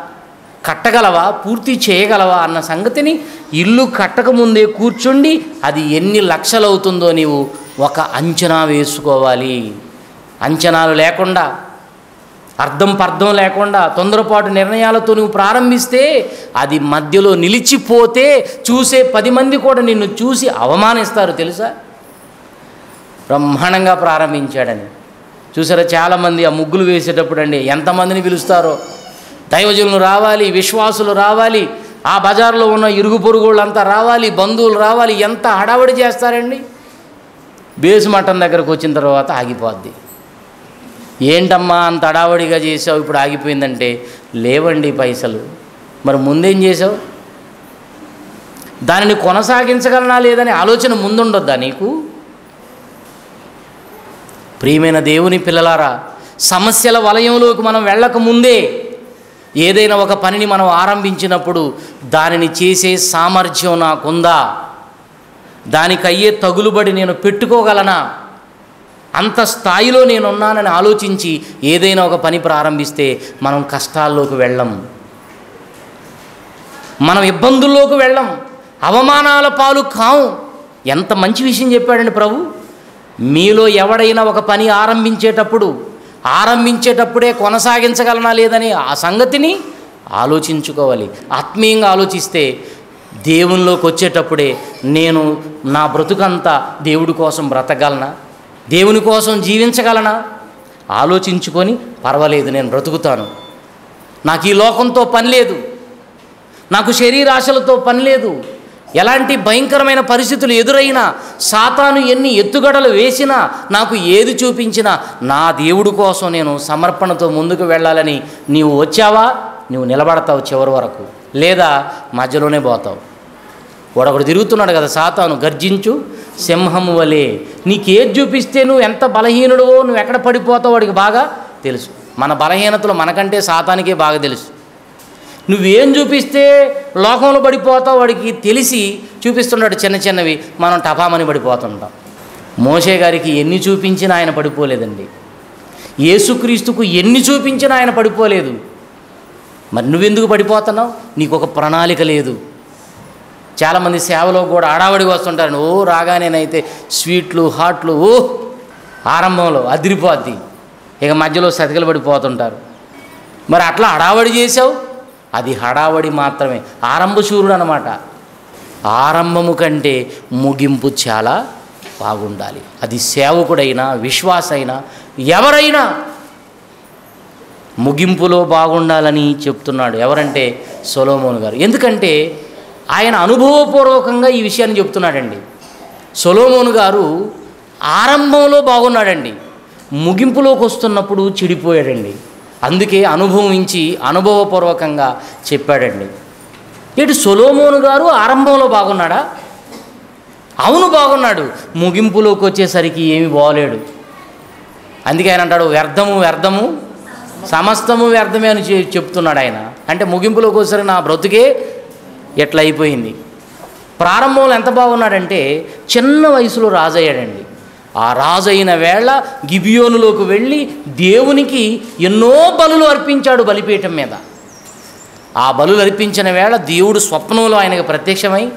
కట్టగలవా? పూర్తి చేయగలవా? అన్న సంగతిని ఇల్లు కట్టకముందే కూర్చుండి. అది ఎన్ని లక్షలు అవుతుందో నీవు ఒక అంచనా వేసుకోవాలి. అంచనాలు లేకుండా అర్థం పర్థం లేకుండా తొందరపాటు నిర్ణయాలతో నువ్వు ప్రారంభిస్తే అది మధ్యలో నిలిచిపోతే చూసే పది మంది కూడా నిన్ను చూసి అవమానిస్తారు తెలుసా? బ్రహ్మాండంగా ప్రారంభించాడని. చూసారా చాలామంది ఆ ముగ్గులు వేసేటప్పుడు అండి ఎంతమందిని పిలుస్తారో? దైవజనులు రావాలి విశ్వాసులు రావాలి ఆ బజార్లో ఉన్న ఇరుగు పొరుగుళ్ళంతా రావాలి బంధువులు రావాలి ఎంత హడావడి చేస్తారండి? బేసు మఠం దగ్గరకు వచ్చిన తర్వాత ఆగిపోద్ది. ఏంటమ్మా అంత హడావడిగా చేసావు ఇప్పుడు ఆగిపోయిందంటే లేవండి పైసలు. మరి ముందేం చేసావు? దానిని కొనసాగించగలనా లేదని ఆలోచన ముందుండొద్దా నీకు? ప్రియమైన దేవుని పిల్లలారా సమస్యల వలయంలోకి మనం వెళ్ళక ముందే ఏదైనా ఒక పనిని మనం ఆరంభించినప్పుడు దానిని చేసే సామర్థ్యం నాకుందా? దానికి అయ్యే తగులుబడి నేను పెట్టుకోగలనా? అంత స్థాయిలో నేనున్నానని ఆలోచించి ఏదైనా ఒక పని ప్రారంభిస్తే మనం కష్టాల్లోకి వెళ్ళం. మనం ఇబ్బందుల్లోకి వెళ్ళం. అవమానాల పాలు కావు. ఎంత మంచి విషయం చెప్పాడండి ప్రభు. మీలో ఎవడైనా ఒక పని ఆరంభించేటప్పుడు ఆరంభించేటప్పుడే కొనసాగించగలనా లేదని ఆ సంగతిని ఆలోచించుకోవాలి. ఆత్మీయంగా ఆలోచిస్తే దేవునిలోకి వచ్చేటప్పుడే నేను నా బ్రతుకంతా దేవుడి కోసం బ్రతకగలనా? దేవుని కోసం జీవించగలనా? ఆలోచించుకొని పర్వాలేదు నేను బ్రతుకుతాను. నాకు ఈ లోకంతో పని లేదు. నాకు శరీరాశలతో పని లేదు. ఎలాంటి భయంకరమైన పరిస్థితులు ఎదురైనా సాతాను ఎన్ని ఎత్తుగడలు వేసినా నాకు ఏది చూపించినా నా దేవుడి కోసం నేను సమర్పణతో ముందుకు వెళ్ళాలని నీవు వచ్చావా? నువ్వు నిలబడతావు చివరి వరకు. లేదా మధ్యలోనే పోతావు. వాడొకడు తిరుగుతున్నాడు కదా సాతాను గర్జించు సింహము వలె నీకేది చూపిస్తే నువ్వు ఎంత బలహీనుడవో నువ్వు ఎక్కడ పడిపోతావు వాడికి బాగా తెలుసు. మన బలహీనతలు మనకంటే సాతానికే బాగా తెలుసు. నువ్వేం చూపిస్తే లోకంలో పడిపోతావు వాడికి తెలిసి చూపిస్తున్నాడు చిన్న చిన్నవి. మనం టపామని పడిపోతుంటాం. మోషే గారికి ఎన్ని చూపించినా ఆయన పడిపోలేదండి. యేసుక్రీస్తుకు ఎన్ని చూపించినా ఆయన పడిపోలేదు. మరి నువ్వెందుకు పడిపోతున్నావు? నీకు ఒక ప్రణాళిక లేదు. చాలామంది సేవలో కూడా ఆడావడిగా వస్తుంటారు ఓ రాగానేనైతే స్వీట్లు హాట్లు ఓ ఆరంభంలో అదిరిపోద్ది. ఇక మధ్యలో సతికలు పడిపోతుంటారు మరి అట్లా అడావడి చేసావు అది హడావడి మాత్రమే. ఆరంభశూరుడు అనమాట ఆరంభము కంటే ముగింపు చాలా బాగుండాలి. అది సేవకుడైనా విశ్వాసైనా ఎవరైనా ముగింపులో బాగుండాలని చెప్తున్నాడు. ఎవరంటే సొలోమోన్ గారు. ఎందుకంటే ఆయన అనుభవపూర్వకంగా ఈ విషయాన్ని చెప్తున్నాడండి. సొలోమోన్ గారు ఆరంభంలో బాగున్నాడండి. ముగింపులోకి వస్తున్నప్పుడు చెడిపోయాడండి. అందుకే అనుభవించి అనుభవపూర్వకంగా చెప్పాడండి. ఇటు సొలోమోను గారు ఆరంభంలో బాగున్నాడా? అవును బాగున్నాడు. ముగింపులోకి వచ్చేసరికి ఏమి బాగలేడు అందుకే ఆయన అంటాడు వ్యర్థము వ్యర్థము సమస్తము వ్యర్థమే అని చె- చెప్తున్నాడు ఆయన. అంటే ముగింపులోకి వచ్చేసరికి నా బ్రతుకే ఎట్లా అయిపోయింది ప్రారంభంలో ఎంత బాగున్నాడంటే చిన్న వయసులో రాజయ్యాడండి. ఆ రాజైన వేళ గిబియోనులోకి వెళ్ళి దేవునికి ఎన్నో బలులు అర్పించాడు బలిపీఠం మీద. ఆ బలులు అర్పించిన వేళ దేవుడు స్వప్నంలో ఆయనకు ప్రత్యక్షమై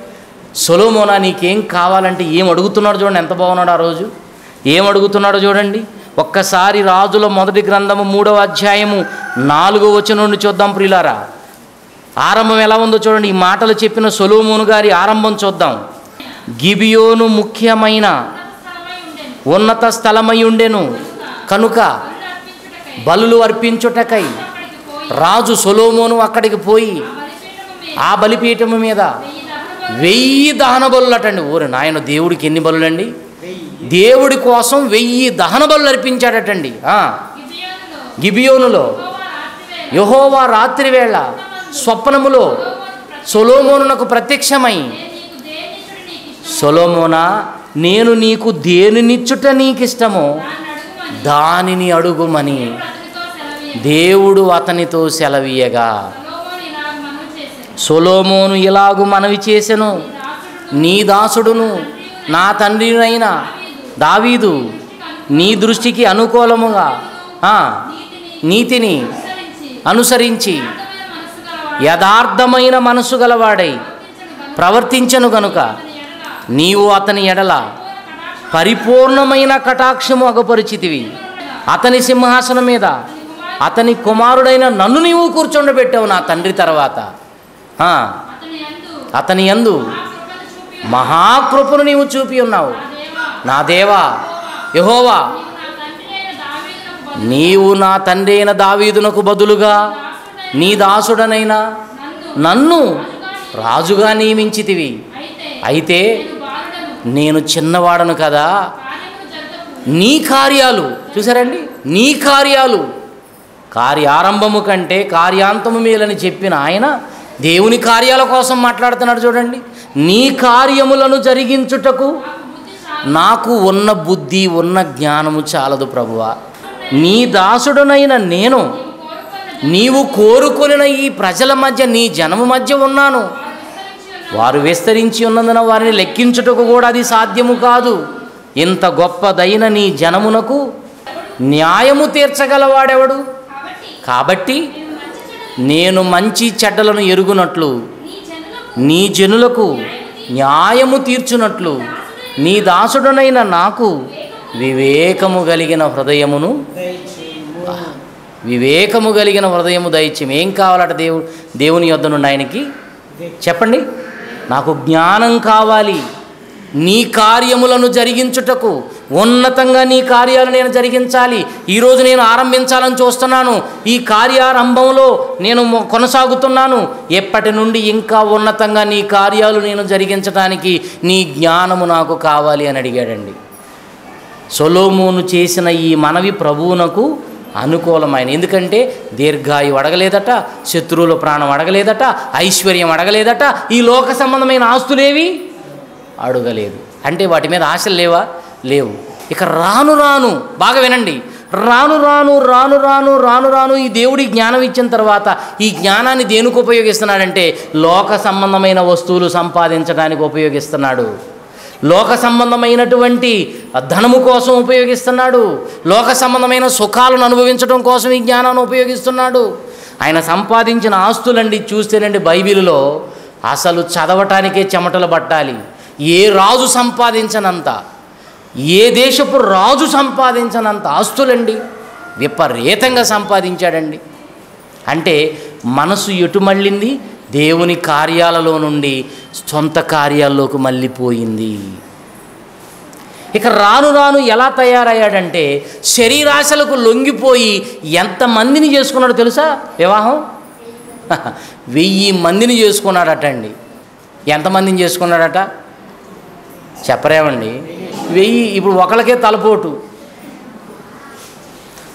సొలోమోనా నీకేం కావాలంటే ఏం అడుగుతున్నాడు చూడండి ఎంత బాగున్నాడు ఆ రోజు. ఏం అడుగుతున్నాడో చూడండి. ఒక్కసారి రాజుల మొదటి గ్రంథము మూడవ అధ్యాయము నాలుగో వచనం నుండి చూద్దాం ప్రియులారా. ఆరంభం ఎలా ఉందో చూడండి. ఈ మాటలు చెప్పిన సొలోమోను గారి ఆరంభం చూద్దాం. గిబియోను ముఖ్యమైన ఉన్నత స్థలమై ఉండెను. కనుక బలులు అర్పించుటకై రాజు సొలోమోను అక్కడికి పోయి ఆ బలిపీఠము మీద వెయ్యి దహన బలులు ఊరి అటండి నాయన దేవుడికి ఎన్ని బలులండి? దేవుడి కోసం వెయ్యి దహన బలులు అర్పించాడటండి. గిబియోనులో. యహోవా రాత్రి వేళ స్వప్నములో సొలోమోనునకు ప్రత్యక్షమై సొలోమోనా నేను నీకు దేనినిచ్చుట నీకిష్టమో దానిని అడుగుమని దేవుడు అతనితో సెలవీయగా. మనవి చేసెను సొలోమోను ఇలాగు మనవి చేసెను. నీ దాసుడును నా తండ్రినైన దావీదు నీ దృష్టికి అనుకూలముగా నీతిని అనుసరించి యథార్థమైన యథార్థమైన మనసు గలవాడై ప్రవర్తించను గనుక. నీవు అతని ఎడల పరిపూర్ణమైన కటాక్షము అగపరిచితివి. అతని సింహాసనం మీద అతని కుమారుడైన నన్ను నీవు కూర్చొండబెట్టావు నా తండ్రి తర్వాత. అతని యందు మహాకృపను నీవు చూపి ఉన్నావు. నా దేవా యహోవా నీవు నా తండ్రి అయిన దావీదునకు బదులుగా నీ దాసుడనైనా నన్ను రాజుగా నియమించితివి. అయితే నేను చిన్నవాడను కదా. నీ కార్యాలు చూసారండి? నీ కార్యాలు. కార్యారంభము కంటే కార్యాంతము మేలని చెప్పిన ఆయన దేవుని కార్యాల కోసం మాట్లాడుతున్నాడు చూడండి. నీ కార్యములను జరిగించుటకు నాకు ఉన్న బుద్ధి ఉన్న జ్ఞానము చాలదు ప్రభువా. నీ దాసుడునైన నేను నీవు కోరుకొనిన ఈ ప్రజల మధ్య నీ జనము మధ్య ఉన్నాను. వారు విస్తరించి ఉన్నందున వారిని లెక్కించుటకు కూడా అది సాధ్యము కాదు. ఇంత గొప్పదైన నీ జనమునకు న్యాయము తీర్చగలవాడెవడు? కాబట్టి నేను మంచి చెడ్డలను ఎరుగునట్లు నీ జనులకు నీ జనులకు న్యాయము తీర్చునట్లు నీ దాసుడనైన నాకు వివేకము కలిగిన హృదయమును వివేకము కలిగిన హృదయము దయచేయం ఏం కావాలట దేవుడు? దేవుని యొద్ద నుండి ఆయనకి చెప్పండి. నాకు జ్ఞానం కావాలి. నీ కార్యములను జరిగించుటకు ఉన్నతంగా నీ కార్యాలు నేను జరిగించాలి. ఈరోజు నేను ఆరంభించాలని చూస్తున్నాను. ఈ కార్యారంభంలో నేను కొనసాగుతున్నాను. ఎప్పటి నుండి ఇంకా ఉన్నతంగా నీ కార్యాలు నేను జరిగించడానికి నీ జ్ఞానము నాకు కావాలి అని అడిగాడండి. సొలోమోను చేసిన ఈ మనవి ప్రభువునకు అనుకూలమైన. ఎందుకంటే దీర్ఘాయు అడగలేదట శత్రువుల ప్రాణం అడగలేదట ఐశ్వర్యం అడగలేదట ఈ లోక సంబంధమైన ఆస్తులేవి అడగలేదు. అంటే వాటి మీద ఆశలు లేవా? లేవు. ఇక రాను రాను బాగా వినండి. రాను రాను రాను రాను రాను రాను ఈ దేవుడి జ్ఞానం ఇచ్చిన తర్వాత ఈ జ్ఞానాన్ని దేనికి ఉపయోగిస్తున్నాడంటే లోక సంబంధమైన వస్తువులు సంపాదించడానికి ఉపయోగిస్తున్నాడు. లోక సంబంధమైనటువంటి ధనము కోసం ఉపయోగిస్తున్నాడు. లోక సంబంధమైన సుఖాలను అనుభవించడం కోసం ఈ జ్ఞానాన్ని ఉపయోగిస్తున్నాడు. ఆయన సంపాదించిన ఆస్తులండి చూస్తేనండి బైబిల్లో అసలు చదవటానికే చెమటలు పట్టాలి. ఏ రాజు సంపాదించనంత ఏ దేశపు రాజు సంపాదించనంత ఆస్తులండి. విపరీతంగా సంపాదించాడండి. అంటే మనసు ఎటు మళ్ళింది? దేవుని కార్యాలలో నుండి సొంత కార్యాల్లోకి మళ్ళీపోయింది. ఇక రాను రాను ఎలా తయారయ్యాడంటే శరీరాశలకు లొంగిపోయి ఎంతమందిని చేసుకున్నాడో తెలుసా వివాహం? వెయ్యి మందిని చేసుకున్నాడట అండి ఎంతమందిని చేసుకున్నాడట? చెప్పరేమండి. వెయ్యి ఇప్పుడు ఒకళ్ళకే తలపోటు.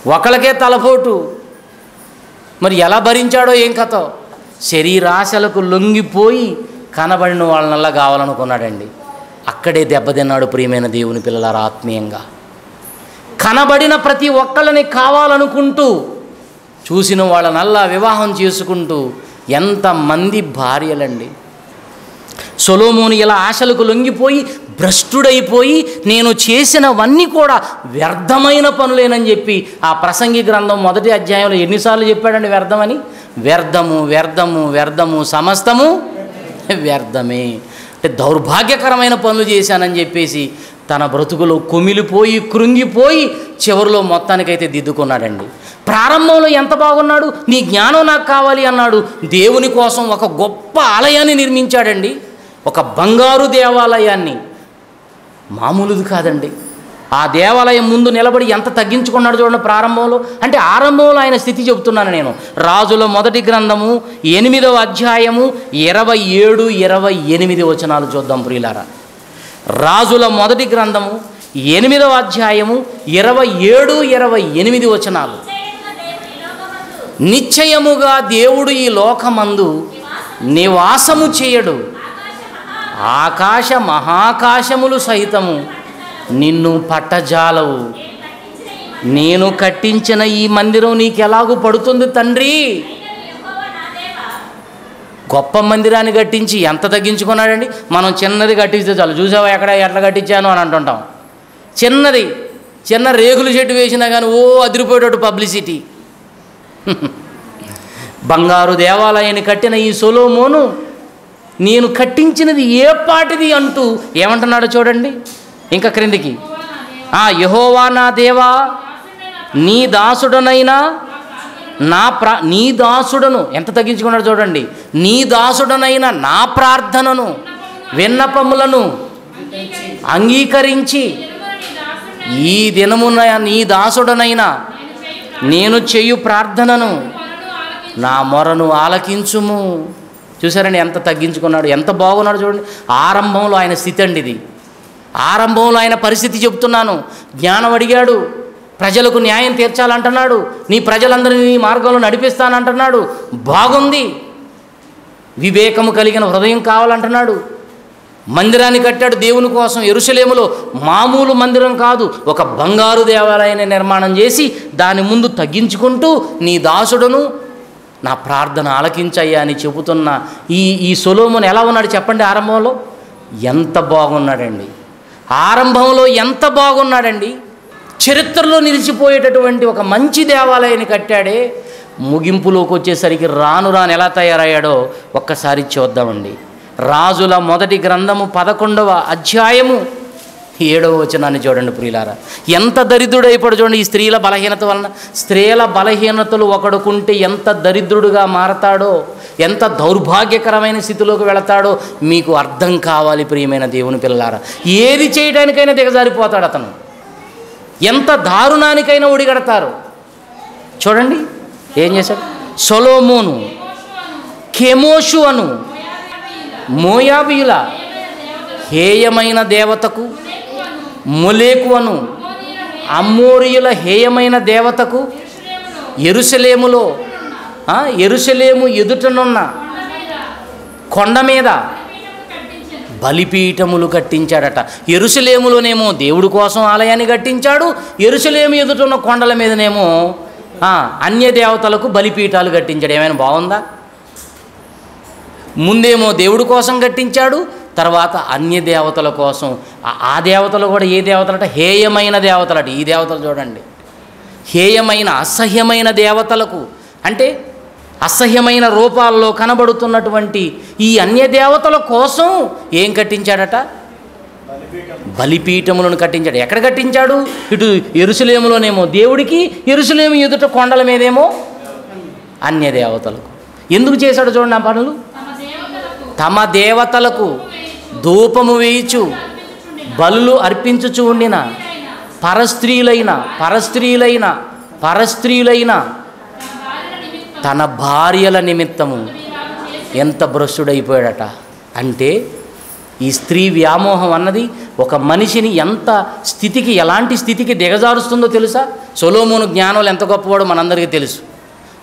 ఒకళ్ళకే తలపోటు. మరి ఎలా భరించాడో ఏం కథో? శరీరాశలకు లొంగిపోయి కనబడిన వాళ్ళనల్లా కావాలనుకున్నాడండి. అక్కడే దెబ్బతిన్నాడు ప్రియమైన దేవుని పిల్లలారా ఆత్మీయంగా. కనబడిన ప్రతి ఒక్కళ్ళని కావాలనుకుంటూ చూసిన వాళ్ళనల్లా వివాహం చేసుకుంటూ ఎంతమంది భార్యలండి. సొలోమోని ఇలా ఆశలకు లొంగిపోయి భ్రష్టుడైపోయి నేను చేసినవన్నీ కూడా వ్యర్థమైన పనులేనని చెప్పి ఆ ప్రసంగి గ్రంథం మొదటి అధ్యాయంలో ఎన్నిసార్లు చెప్పాడండి వ్యర్థమని? వ్యర్థము వ్యర్థము వ్యర్థము సమస్తము వ్యర్థమే. అంటే దౌర్భాగ్యకరమైన పనులు చేశానని చెప్పేసి తన బ్రతుకులో కుమిలిపోయి కృంగిపోయి చివరిలో మొత్తానికైతే దిద్దుకున్నాడండి. ప్రారంభంలో ఎంత బాగున్నాడు? నీ జ్ఞానం నాకు కావాలి అన్నాడు. దేవుని కోసం ఒక గొప్ప ఆలయాన్ని నిర్మించాడండి. ఒక బంగారు దేవాలయాన్ని. మామూలుది కాదండి. ఆ దేవాలయం ముందు నిలబడి ఎంత తగ్గించుకున్నాడు చూడండి ప్రారంభంలో? అంటే ఆరంభంలో ఆయన స్థితి చెబుతున్నాను నేను. రాజుల మొదటి గ్రంథము ఎనిమిదవ అధ్యాయము ఇరవై ఏడు ఇరవై ఎనిమిది వచనాలు చూద్దాం ప్రియులారా. రాజుల మొదటి గ్రంథము ఎనిమిదవ అధ్యాయము ఇరవై ఏడు ఇరవై ఎనిమిది వచనాలు. నిశ్చయముగా దేవుడు ఈ లోకమందు నిశ్చయముగా దేవుడు ఈ లోకమందు నివాసము చేయడు. ఆకాశ మహాకాశములు సహితము నిన్ను పట్టజాలవు. నేను కట్టించిన ఈ మందిరం నీకు ఎలాగూ పడుతుంది తండ్రి? గొప్ప మందిరాన్ని కట్టించి ఎంత తగ్గించుకున్నాడండి? మనం చిన్నది కట్టిస్తే చాలు. చూసావా ఎక్కడ ఎట్లా కట్టించాను అని అంటుంటాం. చిన్నది చిన్న రేకుల చెట్టు వేసినా కానీ ఓ అదిరిపోయేటట్టు పబ్లిసిటీ. బంగారు దేవాలయాన్ని కట్టిన ఈ సొలోమోను నేను కట్టించినది ఏ పాటిది అంటూ ఏమంటున్నాడో చూడండి. ఇంకా క్రిందికి. ఆ యహోవా నా దేవా నీ దాసుడనైనా నా ప్రా నీ దాసుడను ఎంత తగ్గించుకున్నాడు చూడండి. నీ దాసుడనైన నా ప్రార్థనను విన్నపములను అంగీకరించి ఈ దినమున నీ దాసుడనైనా నేను చేయు ప్రార్థనను నా మొరను ఆలకించుము. చూసారండి ఎంత తగ్గించుకున్నాడు ఎంత బాగున్నాడు చూడండి. ఆరంభంలో ఆయన స్థితి అండి ఇది. ఆరంభంలో ఆయన పరిస్థితి చెప్తున్నాను జ్ఞానం అడిగాడు. ప్రజలకు న్యాయం తీర్చాలంటున్నాడు. నీ ప్రజలందరినీ నీ మార్గంలో నడిపిస్తానంటున్నాడు. బాగుంది. వివేకము కలిగిన హృదయం కావాలంటున్నాడు. మందిరాన్ని కట్టాడు దేవుని కోసం. ఎరుసలేములో మామూలు మందిరం కాదు. ఒక బంగారు దేవాలయాన్ని నిర్మాణం చేసి దాని ముందు తగ్గించుకుంటూ నీ దాసుడును నా ప్రార్థన ఆలకించయ్యా అని చెబుతున్న ఈ ఈ సొలోమును ఎలా ఉన్నాడు చెప్పండి ఆరంభంలో? ఎంత బాగున్నాడండి. ఆరంభంలో ఎంత బాగున్నాడండి? చరిత్రలో నిలిచిపోయేటటువంటి ఒక మంచి దేవాలయాన్ని కట్టాడే. ముగింపులోకి వచ్చేసరికి రాను రాను ఎలా తయారయ్యాడో ఒక్కసారి చూద్దామండి. రాజుల మొదటి గ్రంథము పదకొండవ అధ్యాయము ఏడవ వచనాన్ని చూడండి ప్రియులారా. ఎంత దరిద్రుడైపోడు చూడండి ఈ స్త్రీల బలహీనత వలన. స్త్రీల బలహీనతలు ఒకడుకుంటే ఎంత దరిద్రుడుగా మారతాడో ఎంత దౌర్భాగ్యకరమైన స్థితిలోకి వెళతాడో మీకు అర్థం కావాలి ప్రియమైన దేవుని పిల్లారా ఏది చేయడానికైనా దిగజారిపోతాడు అతను. ఎంత దారుణానికైనా ఒడిగడతారు. చూడండి ఏం చేశాడు? సొలోమోను కెమోషు అను మోయాబియుల హేయమైన దేవతకు మొలేకు అను అమ్మోరియుల హేయమైన దేవతకు ఎరుసలేములో ఎరుసలేము ఎదుటనున్న కొండ మీద బలిపీఠములు కట్టించాడట. ఎరుసలేములోనేమో దేవుడి కోసం ఆలయాన్ని కట్టించాడు. ఎరుసలేము ఎదుటున్న కొండల మీదనేమో అన్య దేవతలకు బలిపీఠాలు కట్టించాడు. ఏమైనా బాగుందా? ముందేమో దేవుడి కోసం కట్టించాడు. తర్వాత అన్య దేవతల కోసం ఆ- ఆ దేవతలు కూడా ఏ దేవతలట? హేయమైన దేవతలట. ఈ దేవతలు చూడండి. హేయమైన అసహ్యమైన దేవతలకు. అంటే అసహ్యమైన రూపాల్లో కనబడుతున్నటువంటి ఈ అన్యదేవతల కోసం ఏం కట్టించాడట? బలిపీఠములను కట్టించాడు. ఎక్కడ కట్టించాడు? ఇటు ఎరుసలేములోనేమో. దేవుడికి ఎరుసలేము ఎదుట కొండల మీదేమో? అన్యదేవతలకు. ఎందుకు చేశాడు చూడండి ఆ పనులు? తమ దేవతలకు ధూపము వేయిచు బలులు అర్పించుచు ఉండిన పరస్త్రీలైన పరస్త్రీలైన పరస్త్రీలైన తన భార్యల నిమిత్తము ఎంత భ్రష్టుడైపోయాడట? అంటే ఈ స్త్రీ వ్యామోహం అన్నది ఒక మనిషిని ఎంత స్థితికి ఎలాంటి స్థితికి దిగజారుస్తుందో తెలుసా? సొలోమోను జ్ఞానాలు ఎంత గొప్పవాడో మనందరికీ తెలుసు.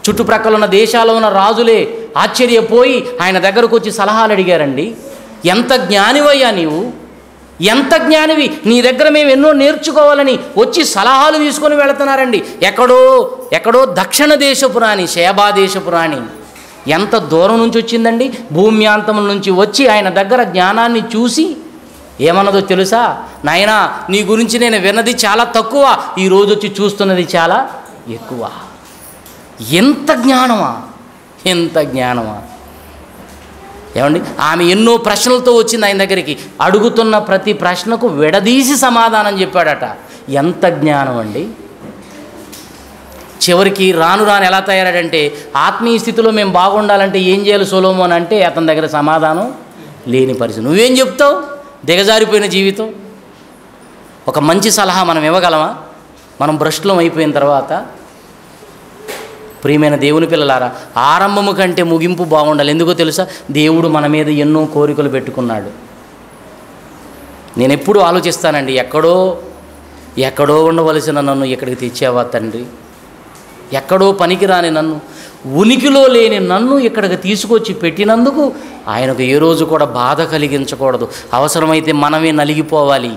చుట్టుప్రక్కల ఉన్న దేశాల్లో ఉన్న రాజులే ఆశ్చర్యపోయి ఆయన దగ్గరకు వచ్చి సలహాలు అడిగారండి. ఎంత జ్ఞానివయ్యా నీవు? ఎంత జ్ఞానివి? నీ దగ్గర మేము ఎన్నో నేర్చుకోవాలని వచ్చి సలహాలు తీసుకొని వెళుతున్నారండి. ఎక్కడో ఎక్కడో దక్షిణ దేశపు రాణి శేబా దేశపు రాణి. ఎంత దూరం నుంచి వచ్చిందండి? భూమ్యాంతం నుంచి వచ్చి ఆయన దగ్గర జ్ఞానాన్ని చూసి ఏమన్నదో తెలుసా? నాయనా నీ గురించి నేను విన్నది చాలా తక్కువ. ఈ రోజు వచ్చి చూస్తున్నది చాలా ఎక్కువ. ఎంత జ్ఞానమా? ఎంత జ్ఞానమా? ఏమండి? ఆమె ఎన్నో ప్రశ్నలతో వచ్చింది ఆయన దగ్గరికి. అడుగుతున్న ప్రతి ప్రశ్నకు విడదీసి సమాధానం చెప్పాడట. ఎంత జ్ఞానం అండి? చివరికి రాను రాను ఎలా తయారాడంటే ఆత్మీయ స్థితిలో మేము బాగుండాలంటే ఏం చేయాలి సోలోమోన్ అంటే అతని దగ్గర సమాధానం లేని పరిస్థితి. నువ్వేం చెప్తావు? దిగజారిపోయిన జీవితం. ఒక మంచి సలహా మనం ఇవ్వగలమా? మనం భ్రష్టులం అయిపోయిన తర్వాత ప్రియమైన దేవుని పిల్లలారా ఆరంభము కంటే ముగింపు బాగుండాలి. ఎందుకో తెలుసా? దేవుడు మన మీద ఎన్నో కోరికలు పెట్టుకున్నాడు. నేను ఎప్పుడూ ఆలోచిస్తానండి ఎక్కడో ఎక్కడో ఉండవలసిన నన్ను ఇక్కడికి తెచ్చావా తండ్రి? ఎక్కడో పనికిరాని నన్ను ఉనికిలో లేని నన్ను ఇక్కడికి తీసుకొచ్చి పెట్టినందుకు ఆయనకు ఏ రోజు కూడా బాధ కలిగించకూడదు. అవసరమైతే మనమే నలిగిపోవాలి.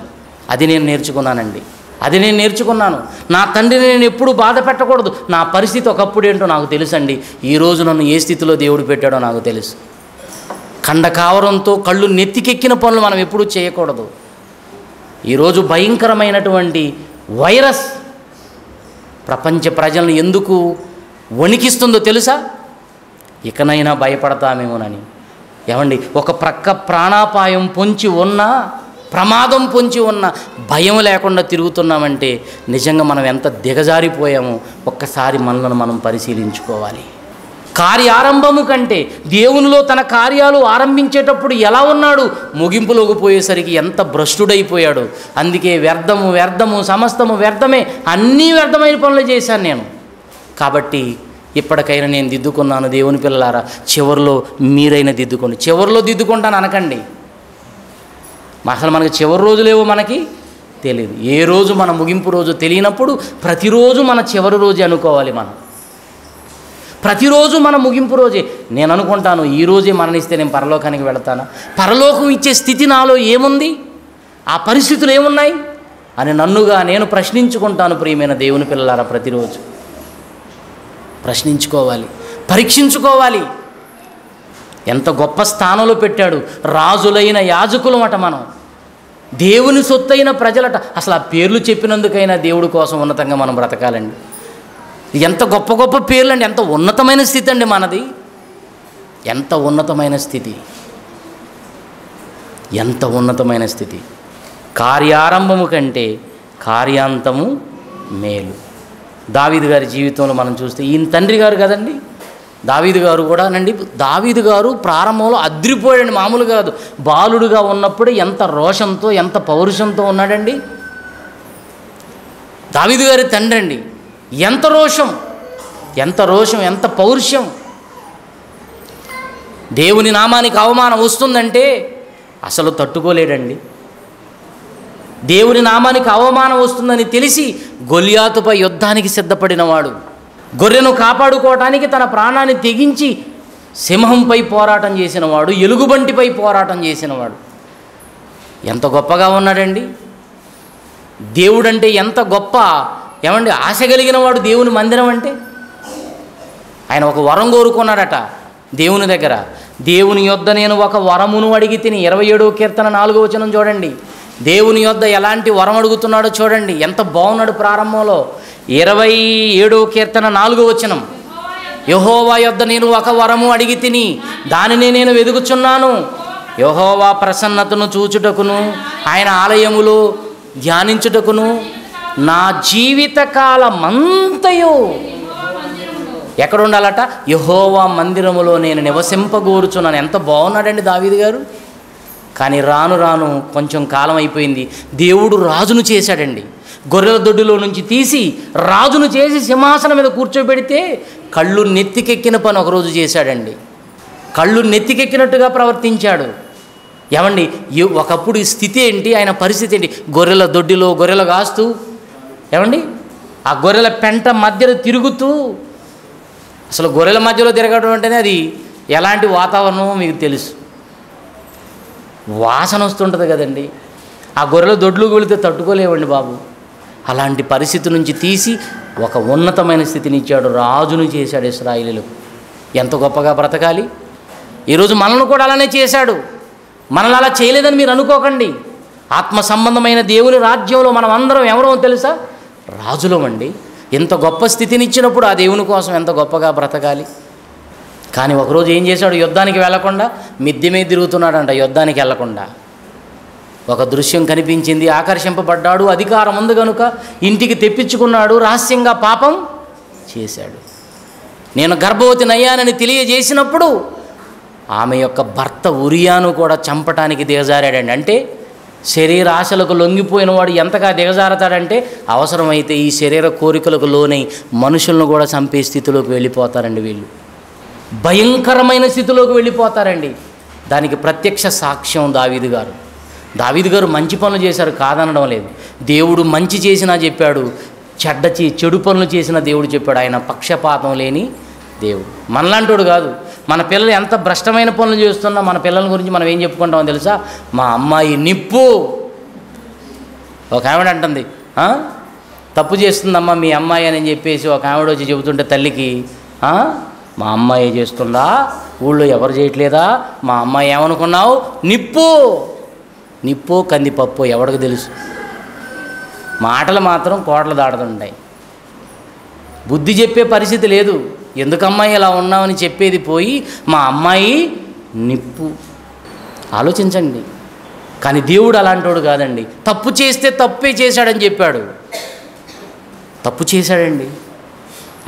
అది నేను నేర్చుకున్నానండి. అది నేను నేర్చుకున్నాను. నా తండ్రిని నేను ఎప్పుడు బాధ పెట్టకూడదు. నా పరిస్థితి ఒకప్పుడు ఏంటో నాకు తెలుసండి. ఈరోజు నన్ను ఏ స్థితిలో దేవుడు పెట్టాడో నాకు తెలుసు. కండకావరంతో కళ్ళు నెత్తికెక్కిన పనులు మనం ఎప్పుడూ చేయకూడదు. ఈరోజు భయంకరమైనటువంటి వైరస్ ప్రపంచ ప్రజలను ఎందుకు వణికిస్తుందో తెలుసా? ఇకనైనా భయపడతామేమోనని. ఏమండి ఒక ప్రక్క ప్రాణాపాయం పొంచి ఉన్నా ప్రమాదం పొంచి ఉన్న భయం లేకుండా తిరుగుతున్నామంటే నిజంగా మనం ఎంత దిగజారిపోయామో ఒక్కసారి మనలను మనం పరిశీలించుకోవాలి. కార్యారంభము కంటే దేవునిలో తన కార్యాలు ఆరంభించేటప్పుడు ఎలా ఉన్నాడు? ముగింపులోకి పోయేసరికి ఎంత భ్రష్టుడైపోయాడు. అందుకే వ్యర్థము వ్యర్థము సమస్తము వ్యర్థమే అన్నీ వ్యర్థమైన పనులు చేశాను నేను. కాబట్టి ఇప్పటికైనా నేను దిద్దుకున్నాను దేవుని పిల్లలారా. చివరిలో మీరైనా దిద్దుకోండి. చివరిలో దిద్దుకుంటాను అనకండి. అసలు మనకి చివరి రోజులేవో మనకి తెలియదు. ఏ రోజు మన ముగింపు రోజు తెలియనప్పుడు ప్రతిరోజు మన చివరి రోజు అనుకోవాలి మనం. ప్రతిరోజు మన ముగింపు రోజే. నేను అనుకుంటాను ఈ రోజే మరణిస్తే నేను పరలోకానికి వెళతానా? పరలోకం ఇచ్చే స్థితి నాలో ఏముంది? ఆ పరిస్థితులు ఏమున్నాయి? అని నన్నుగా నేను ప్రశ్నించుకుంటాను ప్రియమైన దేవుని పిల్లలారా ప్రతిరోజు. ప్రశ్నించుకోవాలి పరీక్షించుకోవాలి. ఎంత గొప్ప స్థానంలో పెట్టాడు. రాజులైన యాజకులమట మనం. దేవుని సొత్తైన ప్రజలట. అసలు ఆ పేర్లు చెప్పినందుకైనా దేవుడి కోసం ఉన్నతంగా మనం బ్రతకాలండి. ఎంత గొప్ప గొప్ప పేర్లు అండి ఎంత ఉన్నతమైన స్థితి అండి మనది. ఎంత ఉన్నతమైన స్థితి. ఎంత ఉన్నతమైన స్థితి. కార్యారంభము కంటే కార్యాంతము మేలు. దావీదు గారి జీవితంలో మనం చూస్తే ఈయన తండ్రి గారు కదండి. దావీదు గారు కూడా నండి దావీదు గారు ప్రారంభంలో అద్రిపోయాడు మామూలు కాదు. బాలుడుగా ఉన్నప్పుడే ఎంత రోషంతో ఎంత పౌరుషంతో ఉన్నాడండి? దావీదు గారి తండ్రి అండి. ఎంత రోషం ఎంత రోషం ఎంత పౌరుషం. దేవుని నామానికి అవమానం వస్తుందంటే అసలు తట్టుకోలేడండి. దేవుని నామానికి అవమానం వస్తుందని తెలిసి గొలియాతుపై యుద్ధానికి సిద్ధపడినవాడు. గొర్రెను కాపాడుకోవటానికి తన ప్రాణాన్ని తెగించి సింహంపై పోరాటం చేసినవాడు ఎలుగుబంటిపై పోరాటం చేసినవాడు. ఎంత గొప్పగా ఉన్నాడండి? దేవుడంటే ఎంత గొప్ప? ఏమండి ఆశ కలిగిన వాడు దేవుని మందిరం అంటే? ఆయన ఒక వరం కోరుకున్నాడట దేవుని దగ్గర. దేవుని యొద్ద నేను ఒక వరమును అడిగి తిని ఇరవై ఏడో కీర్తన నాలుగో వచనం చూడండి. దేవుని యొద్ద ఎలాంటి వరం అడుగుతున్నాడో చూడండి. ఎంత బాగున్నాడు ప్రారంభంలో. ఇరవై ఏడో కీర్తన నాలుగో వచనం. యహోవా యొద్ద నేను ఒక వరము అడిగి తిని దానిని నేను వెదుగుచున్నాను యహోవా ప్రసన్నతను చూచుటకును ఆయన ఆలయములు ధ్యానించుటకును నా జీవితకాలమంతయు ఎక్కడ ఉండాలట యహోవా మందిరములో నేను నివసింపగోరుచున్నాను. ఎంత బాగున్నాడండి దావీది గారు. కానీ రాను రాను కొంచెం కాలం అయిపోయింది. దేవుడు రాజును చేశాడండి. గొర్రెల దొడ్డులో నుంచి తీసి రాజును చేసి సింహాసనం మీద కూర్చోబెడితే కళ్ళు నెత్తికెక్కిన పని ఒకరోజు చేశాడండి. కళ్ళు నెత్తికెక్కినట్టుగా ప్రవర్తించాడు. ఏమండి? ఒకప్పుడు ఈ స్థితి ఏంటి? ఆయన పరిస్థితి ఏంటి? గొర్రెల దొడ్డిలో గొర్రెలు కాస్తూ ఏమండి? ఆ గొర్రెల పెంట మధ్యలో తిరుగుతూ అసలు గొర్రెల మధ్యలో తిరగడం అంటేనే అది ఎలాంటి వాతావరణమో మీకు తెలుసు. వాసన వస్తుంటుంది కదండి. ఆ గొర్రెలు దొడ్లుకు వెళితే తట్టుకోలేవండి బాబు. అలాంటి పరిస్థితి నుంచి తీసి ఒక ఉన్నతమైన స్థితిని ఇచ్చాడు రాజును చేశాడు ఇస్రాయిలీలకు ఎంత గొప్పగా బ్రతకాలి? ఈరోజు మనల్ని కూడా అలానే చేశాడు. మనల్ని అలా చేయలేదని మీరు అనుకోకండి. ఆత్మ సంబంధమైన దేవుని రాజ్యంలో మనం అందరం ఎవరో తెలుసా? రాజులమండి. ఎంత గొప్ప స్థితిని ఇచ్చినప్పుడు ఆ దేవుని కోసం ఎంత గొప్పగా బ్రతకాలి? కానీ ఒకరోజు ఏం చేశాడు? యుద్ధానికి వెళ్ళకుండా మిద్దె మీద తిరుగుతున్నాడంట యుద్ధానికి వెళ్ళకుండా ఒక దృశ్యం కనిపించింది ఆకర్షింపబడ్డాడు అధికారం ఉంది కనుక ఇంటికి తెప్పించుకున్నాడు రహస్యంగా పాపం చేశాడు. నేను గర్భవతినయ్యానని తెలియజేసినప్పుడు ఆమె యొక్క భర్త ఉరియాను కూడా చంపటానికి దిగజారాడండి. అంటే శరీర ఆశలకు లొంగిపోయిన వాడు ఎంతగా దిగజారతాడంటే అవసరమైతే ఈ శరీర కోరికలకు లోనై మనుషులను కూడా చంపే స్థితిలోకి వెళ్ళిపోతారండి వీళ్ళు. భయంకరమైన స్థితిలోకి వెళ్ళిపోతారండి. దానికి ప్రత్యక్ష సాక్ష్యం దావీదు గారు. దావీదు గారు మంచి పనులు చేశారు కాదనడం లేదు. దేవుడు మంచి చేసినా చెప్పాడు చెడ్డ చే చెడు పనులు చేసిన దేవుడు చెప్పాడు. ఆయన పక్షపాతం లేని దేవుడు. మనలాంటోడు కాదు. మన పిల్లలు ఎంత భ్రష్టమైన పనులు చేస్తున్నా మన పిల్లల గురించి మనం ఏం చెప్పుకుంటామో తెలుసా? మా అమ్మాయి నిప్పు. ఒక ఆవిడ అంటుంది తప్పు చేస్తుందమ్మా మీ అమ్మాయి అని చెప్పేసి ఒక ఆవిడ వచ్చి చెబుతుంటే తల్లికి మా అమ్మాయి చేస్తుందా? ఊళ్ళో ఎవరు చేయట్లేదా? మా అమ్మాయి ఏమనుకున్నావు? నిప్పు! నిప్పు కందిపప్పు ఎవడికి తెలుసు? మాటలు మాత్రం కోటలు దాడుతుంటాయి బుద్ధి చెప్పే పరిస్థితి లేదు. ఎందుకు అమ్మాయి ఇలా ఉన్నామని చెప్పేది పోయి మా అమ్మాయి నిప్పు. ఆలోచించండి. కానీ దేవుడు అలాంటోడు కాదండి. తప్పు చేస్తే తప్పే చేశాడని చెప్పాడు. తప్పు చేశాడండి.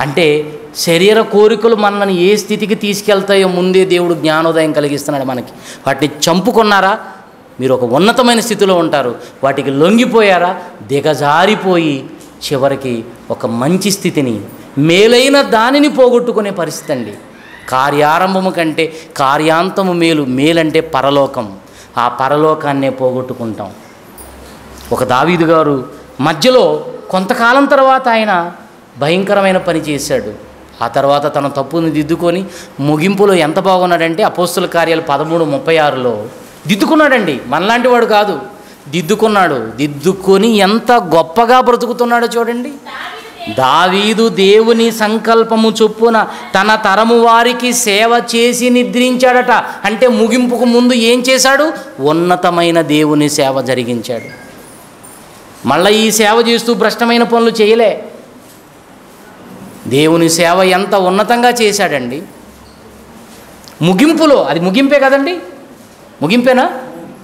అంటే శరీర కోరికలు మనల్ని ఏ స్థితికి తీసుకెళ్తాయో ముందే దేవుడు జ్ఞానోదయం కలిగిస్తున్నాడు మనకి. వాటిని చంపుకున్నారా? మీరు ఒక ఉన్నతమైన స్థితిలో ఉంటారు. వాటికి లొంగిపోయారా? దిగజారిపోయి చివరికి ఒక మంచి స్థితిని మేలైన దానిని పోగొట్టుకునే పరిస్థితి అండి. కార్యారంభము కంటే కార్యాంతము మేలు మేలంటే పరలోకం. ఆ పరలోకాన్నే పోగొట్టుకుంటాం. ఒక దావీదు గారు మధ్యలో కొంతకాలం తర్వాత ఆయన భయంకరమైన పని చేశాడు. ఆ తర్వాత తన తప్పుని దిద్దుకొని ముగింపులో ఎంత బాగున్నాడంటే అపోస్తుల కార్యాలు పదమూడు ముప్పై ఆరులో దిద్దుకున్నాడండి. మనలాంటి వాడు కాదు. దిద్దుకున్నాడు. దిద్దుకొని ఎంత గొప్పగా బ్రతుకుతున్నాడో చూడండి. దావీదు దేవుని సంకల్పము చొప్పున తన తరము వారికి సేవ చేసి నిద్రించాడట. అంటే ముగింపుకు ముందు ఏం చేశాడు? ఉన్నతమైన దేవుని సేవ జరిగించాడు. మళ్ళీ ఈ సేవ చేస్తూ భ్రష్టమైన పనులు చేయలే. దేవుని సేవ ఎంత ఉన్నతంగా చేశాడండి? ముగింపులో అది ముగింపే కదండి? ముగింపేనా?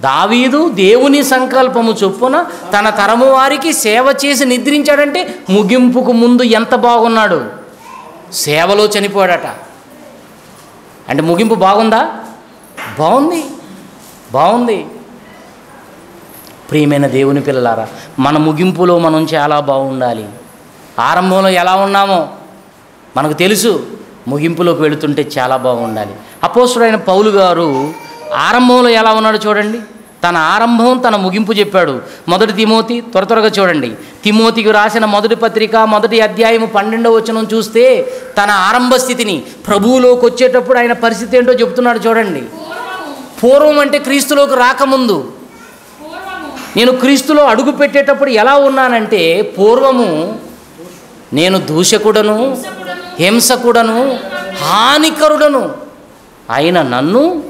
దావీదు దేవుని సంకల్పము చొప్పున తన తరము వారికి సేవ చేసి నిద్రించాడంటే ముగింపుకు ముందు ఎంత బాగున్నాడు? సేవలో చనిపోయాడట. అంటే ముగింపు బాగుందా? బాగుంది. బాగుంది. ప్రియమైన దేవుని పిల్లలారా మన ముగింపులో మనం చాలా బాగుండాలి. ఆరంభంలో ఎలా ఉన్నామో? మనకు తెలుసు ముగింపులోకి వెళుతుంటే చాలా బాగుండాలి. అపోసుడైన పౌలు గారు ఆరంభంలో ఎలా ఉన్నాడో చూడండి. తన ఆరంభం తన ముగింపు చెప్పాడు. మొదటి తిమోతి త్వర త్వరగా చూడండి. తిమోతికి రాసిన మొదటి పత్రిక మొదటి అధ్యాయము పన్నెండవ వచనం చూస్తే తన ఆరంభ స్థితిని ప్రభువులోకి వచ్చేటప్పుడు ఆయన పరిస్థితి ఏంటో చెప్తున్నాడు చూడండి. పూర్వం అంటే క్రీస్తులోకి రాకముందు. నేను క్రీస్తులో అడుగు పెట్టేటప్పుడు ఎలా ఉన్నానంటే పూర్వము నేను దూషకుడను హింసకుడను హానికరుడను ఆయన నన్ను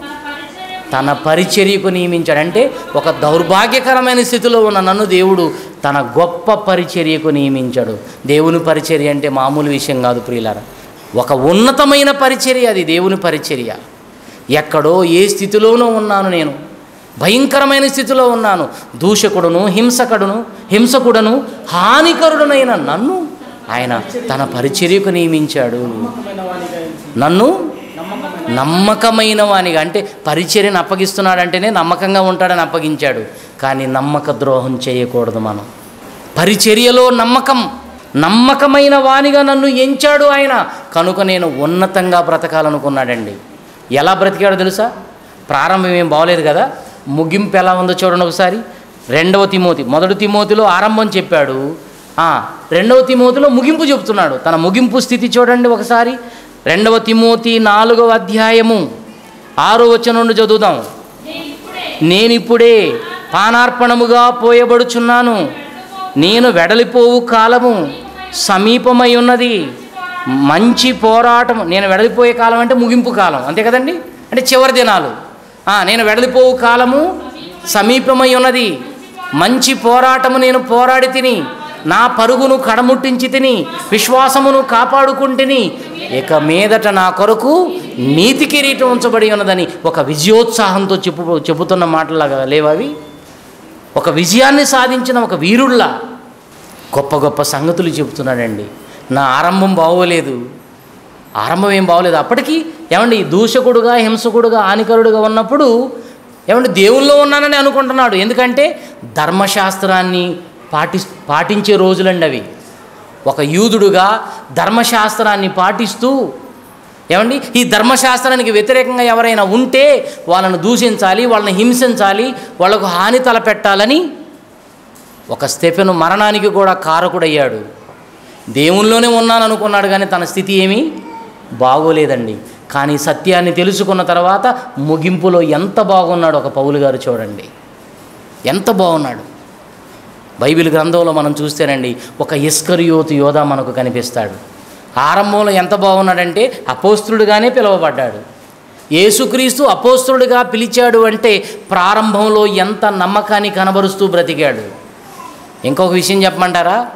తన పరిచర్యకు నియమించాడు. అంటే ఒక దౌర్భాగ్యకరమైన స్థితిలో ఉన్న నన్ను దేవుడు తన గొప్ప పరిచర్యకు నియమించాడు. దేవుని పరిచర్య అంటే మామూలు విషయం కాదు ప్రియులారా. ఒక ఉన్నతమైన పరిచర్య అది దేవుని పరిచర్య. ఎక్కడో ఏ స్థితిలోనూ ఉన్నాను నేను. భయంకరమైన స్థితిలో ఉన్నాను. దూషకుడును హింసకుడును హింసకుడను హానికరుడునైన నన్ను ఆయన తన పరిచర్యకు నియమించాడు. నన్ను నమ్మకమైన వానిగా అంటే పరిచర్యను అప్పగిస్తున్నాడంటేనే నమ్మకంగా ఉంటాడని అప్పగించాడు. కానీ నమ్మక ద్రోహం చేయకూడదు మనం. పరిచర్యలో నమ్మకం నమ్మకమైన వానిగా నన్ను ఎంచాడు ఆయన. కనుక నేను ఉన్నతంగా బ్రతకాలనుకున్నాడండి. ఎలా బ్రతికాడో తెలుసా? ప్రారంభం ఏం బాగోలేదు కదా? ముగింపు ఎలా ఉందో చూడండి ఒకసారి. రెండవ తిమోతి మొదటి తిమోతిలో ఆరంభం చెప్పాడు. రెండవ తిమోతిలో ముగింపు చెబుతున్నాడు. తన ముగింపు స్థితి చూడండి ఒకసారి. రెండవ తిమోతి నాలుగవ అధ్యాయము. ఆరో వచ్చిన నుండి చదువుదాం. నేను ఇప్పుడే నేనిప్పుడే పానార్పణముగా పోయబడుచున్నాను. నేను వెడలిపోవు కాలము సమీపమై ఉన్నది. మంచి పోరాటం నేను వెడలిపోయే కాలం అంటే ముగింపు కాలం. అంతే కదండి? అంటే చివరి దినాలు. నేను వెడలిపోవు కాలము సమీపమై ఉన్నది. మంచి పోరాటము నేను పోరాడి తిని నా పరుగును కడముట్టించి తిని విశ్వాసమును కాపాడుకుంటుని ఇక మీదట నా కొరకు నీతి కిరీటం ఉంచబడి ఉన్నదని ఒక విజయోత్సాహంతో చెప్పు చెబుతున్న మాటలాగా లేవవి ఒక విజయాన్ని సాధించిన ఒక వీరుల్లా గొప్ప గొప్ప సంగతులు చెబుతున్నాడండి. నా ఆరంభం బాగోలేదు. ఆరంభం ఏం బాగోలేదు. అప్పటికి ఏమండి దూషకుడుగా హింసకుడుగా హానికరుడుగా ఉన్నప్పుడు ఏమంటే దేవుల్లో ఉన్నానని అనుకుంటున్నాడు. ఎందుకంటే ధర్మశాస్త్రాన్ని పాటి పాటించే రోజులండి అవి. ఒక యూదుడుగా ధర్మశాస్త్రాన్ని పాటిస్తూ ఏమండి? ఈ ధర్మశాస్త్రానికి వ్యతిరేకంగా ఎవరైనా ఉంటే వాళ్ళను దూషించాలి వాళ్ళని హింసించాలి వాళ్ళకు హాని తలపెట్టాలని ఒక స్టెఫెను మరణానికి కూడా కారకుడయ్యాడు. దేవునిలోనే ఉన్నాను అనుకున్నాడు కానీ తన స్థితి ఏమీ బాగోలేదండి. కానీ సత్యాన్ని తెలుసుకున్న తర్వాత ముగింపులో ఎంత బాగున్నాడు ఒక పౌలు గారు చూడండి. ఎంత బాగున్నాడు. బైబిల్ గ్రంథంలో మనం చూస్తేనండి ఒక ఇస్కరియోతు యోధ మనకు కనిపిస్తాడు. ఆరంభంలో ఎంత బాగున్నాడంటే అపోస్తుడుగానే పిలువబడ్డాడు. యేసుక్రీస్తు అపోస్తుడుగా పిలిచాడు అంటే ప్రారంభంలో ఎంత నమ్మకాన్ని కనబరుస్తూ బ్రతికాడు. ఇంకొక విషయం చెప్పమంటారా?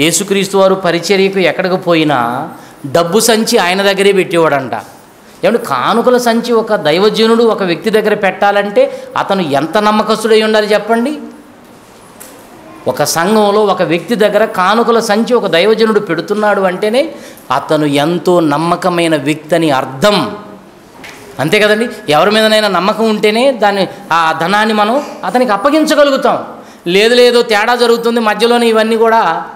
యేసుక్రీస్తు వారు పరిచర్యకు ఎక్కడికి పోయినా డబ్బు సంచి ఆయన దగ్గరే పెట్టేవాడంట. ఏమంటే కానుకల సంచి ఒక దైవజనుడు ఒక వ్యక్తి దగ్గర పెట్టాలంటే అతను ఎంత నమ్మకస్తుడై ఉండాలి చెప్పండి? ఒక సంఘంలో ఒక వ్యక్తి దగ్గర కానుకల సంచి ఒక దైవజనుడు పెడుతున్నాడు అంటేనే అతను ఎంతో నమ్మకమైన వ్యక్తి అని అర్థం. అంతే కదండి? ఎవరి మీదనైనా నమ్మకం ఉంటేనే దాన్ని ఆ ధనాన్ని మనం అతనికి అప్పగించగలుగుతాం. లేదు లేదో తేడా జరుగుతుంది మధ్యలోనే ఇవన్నీ కూడా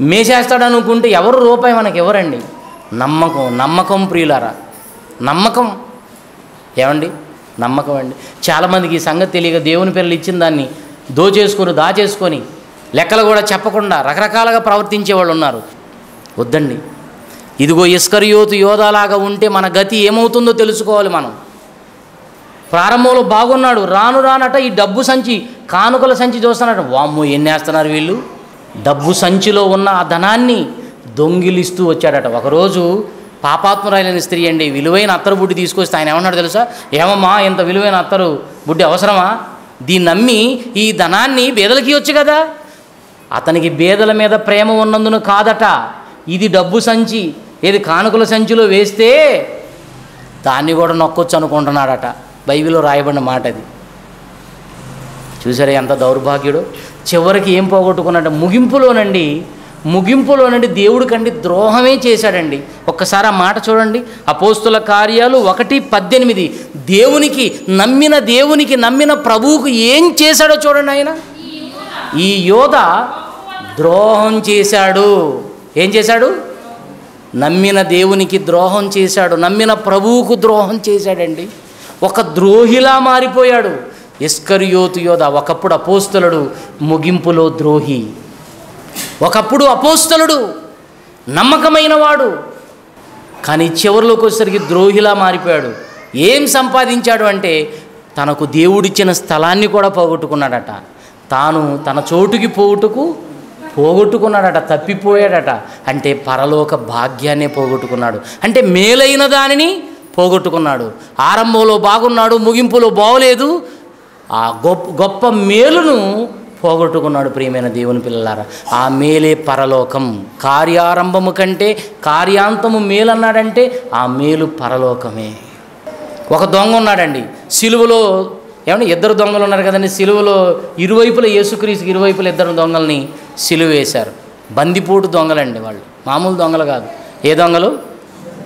మేసేస్తాడు అనుకుంటే ఎవరు రూపాయి మనకి ఎవరండి నమ్మకం నమ్మకం ప్రియులారా. నమ్మకం. ఏమండి? నమ్మకం అండి. చాలామందికి ఈ సంగతి తెలియక దేవుని పిల్లలు ఇచ్చిన దాన్ని దోచేసుకొని దాచేసుకొని లెక్కలు కూడా చెప్పకుండా రకరకాలుగా ప్రవర్తించే వాళ్ళు ఉన్నారు. వద్దండి. ఇదిగో ఇస్కరియోతు యోధాలాగా ఉంటే మన గతి ఏమవుతుందో తెలుసుకోవాలి మనం. ప్రారంభంలో బాగున్నాడు రాను రానట ఈ డబ్బు సంచి కానుకల సంచి చూస్తున్నాడు. వామ్మో ఎన్ని వేస్తున్నారు వీళ్ళు? డబ్బు సంచిలో ఉన్న ఆ ధనాన్ని దొంగిలిస్తూ వచ్చాడట. ఒకరోజు పాపాత్మరాయలైన స్త్రీ అండి విలువైన అత్తరు బుడ్డి తీసుకొస్తే ఆయన ఏమన్నాడు తెలుసా? ఏమమ్మా ఇంత విలువైన అత్తరు బుడ్డి అవసరమా? దీన్ని నమ్మి ఈ ధనాన్ని బేదలకి ఇవ్వచ్చు కదా? అతనికి బేదల మీద ప్రేమ ఉన్నందున కాదట. ఇది డబ్బు సంచి. ఏది కానుకల సంచిలో వేస్తే దాన్ని కూడా నొక్కొచ్చు అనుకుంటున్నాడట. బైబిల్లో రాయబడిన మాట అది. చూసారా ఎంత దౌర్భాగ్యుడు? చివరికి ఏం పోగొట్టుకున్నాడు ముగింపులోనండి ముగింపులోనండి దేవుడు కండి ద్రోహమే చేశాడండి. ఒక్కసారి ఆ మాట చూడండి. అపోస్తుల కార్యాలు ఒకటి పద్దెనిమిది. దేవునికి నమ్మిన దేవునికి నమ్మిన ప్రభువుకు ఏం చేశాడో చూడండి ఆయన. ఈ యోధ ద్రోహం చేశాడు. ఏం చేశాడు? నమ్మిన దేవునికి ద్రోహం చేశాడు. నమ్మిన ప్రభువుకు ద్రోహం చేశాడండి. ఒక ద్రోహిలా మారిపోయాడు. ఇస్కరియోతు యోధ ఒకప్పుడు అపోస్తులడు ముగింపులో ద్రోహి. ఒకప్పుడు అపోస్తలుడు నమ్మకమైన వాడు కానీ చివరిలోకి వచ్చేసరికి ద్రోహిలా మారిపోయాడు. ఏం సంపాదించాడు అంటే తనకు దేవుడిచ్చిన స్థలాన్ని కూడా పోగొట్టుకున్నాడట. తాను తన చోటుకి పోగొట్టుకు పోగొట్టుకున్నాడట తప్పిపోయాడట. అంటే పరలోక భాగ్యాన్ని పోగొట్టుకున్నాడు. అంటే మేలైన దానిని పోగొట్టుకున్నాడు. ఆరంభంలో బాగున్నాడు ముగింపులో బాగోలేదు. ఆ గొప్ప గొప్ప మేలును పోగొట్టుకున్నాడు ప్రియమైన దేవుని పిల్లలారా. ఆ మేలే పరలోకం. కార్యారంభము కంటే కార్యాంతము మేలన్నాడంటే ఆ మేలు పరలోకమే. ఒక దొంగ ఉన్నాడండి. సిలువలో ఏమన్నా ఇద్దరు దొంగలు ఉన్నారు కదండి. సిలువలో ఇరువైపుల యేసుక్రీస్తుకి ఇరువైపుల ఇద్దరు దొంగల్ని సిలువ వేశారు బందిపోటు దొంగలండి వాళ్ళు. మామూలు దొంగలు కాదు. ఏ దొంగలు?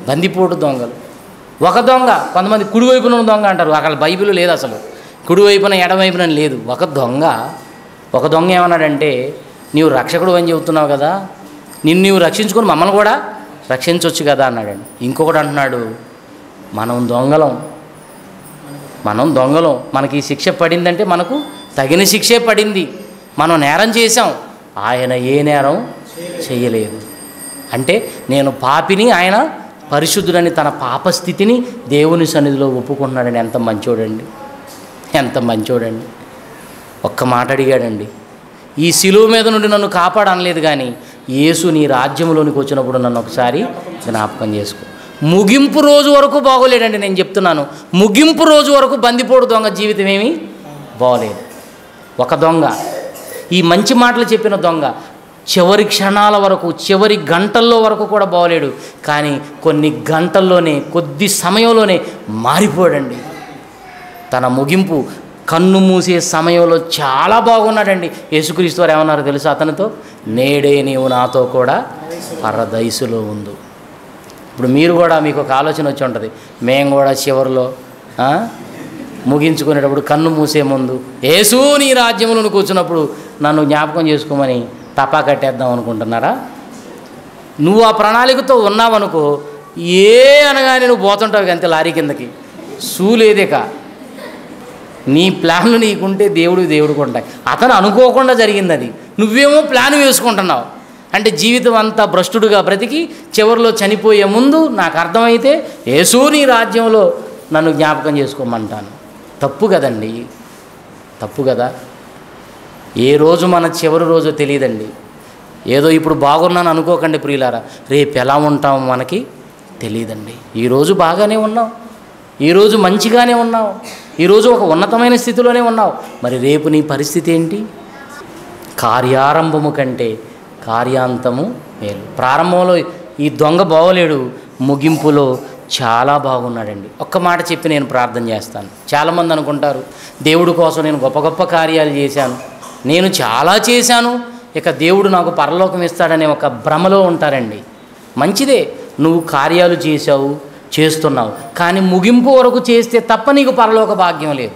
బందిపోటు దొంగలు. ఒక దొంగ కొంతమంది కుడివైపున ఉన్న దొంగ అంటారు. అక్కడ బైబిల్ లేదు అసలు. కుడివైపున ఎడవైపున లేదు. ఒక దొంగ ఒక దొంగ ఏమన్నాడంటే నీవు రక్షకుడు అని చెబుతున్నావు కదా నిన్ను నీవు రక్షించుకొని మమ్మల్ని కూడా రక్షించవచ్చు కదా అన్నాడండి. ఇంకొకటి అంటున్నాడు మనం దొంగలం మనం దొంగలం. మనకి ఈ శిక్ష పడిందంటే మనకు తగిన శిక్షే పడింది. మనం నేరం చేశాం. ఆయన ఏ నేరం చేయలేదు. అంటే నేను పాపిని ఆయన పరిశుద్ధుడని తన పాపస్థితిని దేవుని సన్నిధిలో ఒప్పుకుంటున్నాడని ఎంత మంచోడండి. ఎంత మంచోడండి. ఒక్క మాట అడిగాడండి ఈ శిలువ మీద నుండి నన్ను కాపాడనలేదు కానీ యేసు నీ రాజ్యంలోనికి వచ్చినప్పుడు నన్ను ఒకసారి జ్ఞాపకం చేసుకో. ముగింపు రోజు వరకు బాగోలేడండి నేను చెప్తున్నాను. ముగింపు రోజు వరకు బందిపోడు దొంగ జీవితం ఏమీ బాగోలేదు. ఒక దొంగ ఈ మంచి మాటలు చెప్పిన దొంగ చివరి క్షణాల వరకు చివరి గంటల్లో వరకు కూడా బాగోలేడు. కానీ కొన్ని గంటల్లోనే కొద్ది సమయంలోనే మారిపోడండి తన ముగింపు కన్ను మూసే సమయంలో చాలా బాగున్నాడండి. యేసుక్రీస్తు వారు ఏమన్నారు తెలుసు అతనితో? నేడే నీవు నాతో కూడా పరదైసులో ఉండు. ఇప్పుడు మీరు కూడా మీకు ఒక ఆలోచన వచ్చి ఉంటుంది. మేము కూడా చివరిలో ముగించుకునేటప్పుడు కన్ను మూసే ముందు యేసు నీ రాజ్యంలో కూర్చున్నప్పుడు నన్ను జ్ఞాపకం చేసుకోమని తపా కట్టేద్దాం అనుకుంటున్నారా? నువ్వు ఆ ప్రణాళికతో ఉన్నావనుకో ఏ అనగానే నువ్వు పోతుంటావు అంతే లారీ కిందకి. సూలేదేక నీ ప్లాన్లు నీకుంటే దేవుడు దేవుడికి ఉంటాయి అతను అనుకోకుండా జరిగింది అది నువ్వేమో ప్లాన్ వేసుకుంటున్నావు. అంటే జీవితం అంతా భ్రష్టుడుగా బ్రతికి చివరిలో చనిపోయే ముందు నాకు అర్థమైతే యేసు నీ రాజ్యంలో నన్ను జ్ఞాపకం చేసుకోమంటాను. తప్పు కదండి? తప్పు కదా? ఏ రోజు మన చివరి రోజు తెలియదండి. ఏదో ఇప్పుడు బాగున్నాను అనుకోకండి ప్రియులారా. రేపు ఎలా ఉంటామో మనకి తెలియదండి. ఈరోజు బాగానే ఉన్నాం. ఈరోజు మంచిగానే ఉన్నావు. ఈరోజు ఒక ఉన్నతమైన స్థితిలోనే ఉన్నావు. మరి రేపు నీ పరిస్థితి ఏంటి? కార్యారంభము కంటే కార్యాంతము మేలు. ప్రారంభంలో ఈ దొంగ బాగోలేడు ముగింపులో చాలా బాగున్నాడండి. ఒక్క మాట చెప్పి నేను ప్రార్థన చేస్తాను. చాలామంది అనుకుంటారు దేవుడి కోసం నేను గొప్ప గొప్ప కార్యాలు చేశాను. నేను చాలా చేశాను ఇక దేవుడు నాకు పరలోకం ఇస్తాడనే ఒక భ్రమలో ఉంటారండి. మంచిదే నువ్వు కార్యాలు చేశావు చేస్తున్నావు. కానీ ముగింపు వరకు చేస్తే తప్ప నీకు పరలోక భాగ్యం లేదు.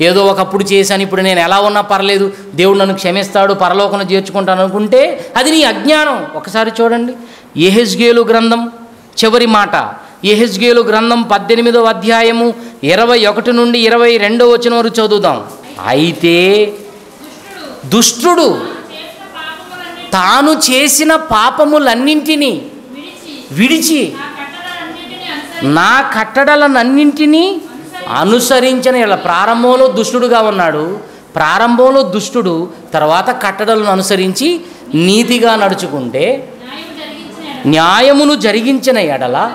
ఏదో ఒకప్పుడు చేశాను ఇప్పుడు నేను ఎలా ఉన్నా పర్లేదు. దేవుడు నన్ను క్షమిస్తాడు పరలోకంలో చేర్చుకుంటాను అనుకుంటే అది నీ అజ్ఞానం. ఒకసారి చూడండి. ఎహెజ్గేలు గ్రంథం చివరి మాట. ఎహెజ్గేలు గ్రంథం పద్దెనిమిదవ అధ్యాయము ఇరవై ఒకటి నుండి ఇరవై రెండో వచ్చిన వరకు చదువుదాం. అయితే దుష్టుడు తాను చేసిన పాపములన్నింటినీ విడిచి నా కట్టడలన్నిటిని కట్టడలనన్నింటినీ అనుసరించిన ఇలా ప్రారంభంలో దుష్టుడుగా ఉన్నాడు. ప్రారంభంలో దుష్టుడు తర్వాత కట్టడలను అనుసరించి నీతిగా నడుచుకుంటే న్యాయమును జరిగించిన ఎడల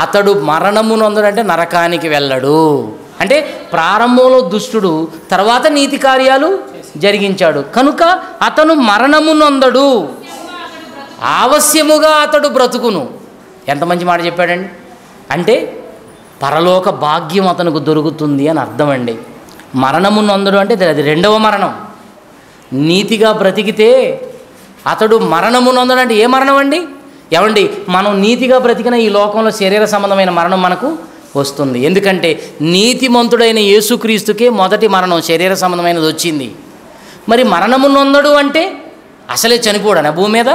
అతడు మరణము నరకానికి వెళ్ళడు. అంటే ప్రారంభంలో దుష్టుడు తర్వాత నీతి కార్యాలు జరిగించాడు. కనుక అతను మరణము నొందడు ఆవశ్యముగా అతడు బ్రతుకును. ఎంత మంచి మాట చెప్పాడండి? అంటే పరలోక భాగ్యం అతనికి దొరుకుతుంది అని అర్థమండి. మరణము నొందడు అంటే అది రెండవ మరణం. నీతిగా బ్రతికితే అతడు మరణము నొందడంటే ఏ మరణం అండి? ఏమండి? మనం నీతిగా బ్రతికిన ఈ లోకంలో శరీర సంబంధమైన మరణం మనకు వస్తుంది. ఎందుకంటే నీతిమంతుడైన యేసుక్రీస్తుకే మొదటి మరణం శరీర సంబంధమైనది వచ్చింది. మరి మరణము నొందడు అంటే అసలే చనిపోడనా భూమి మీద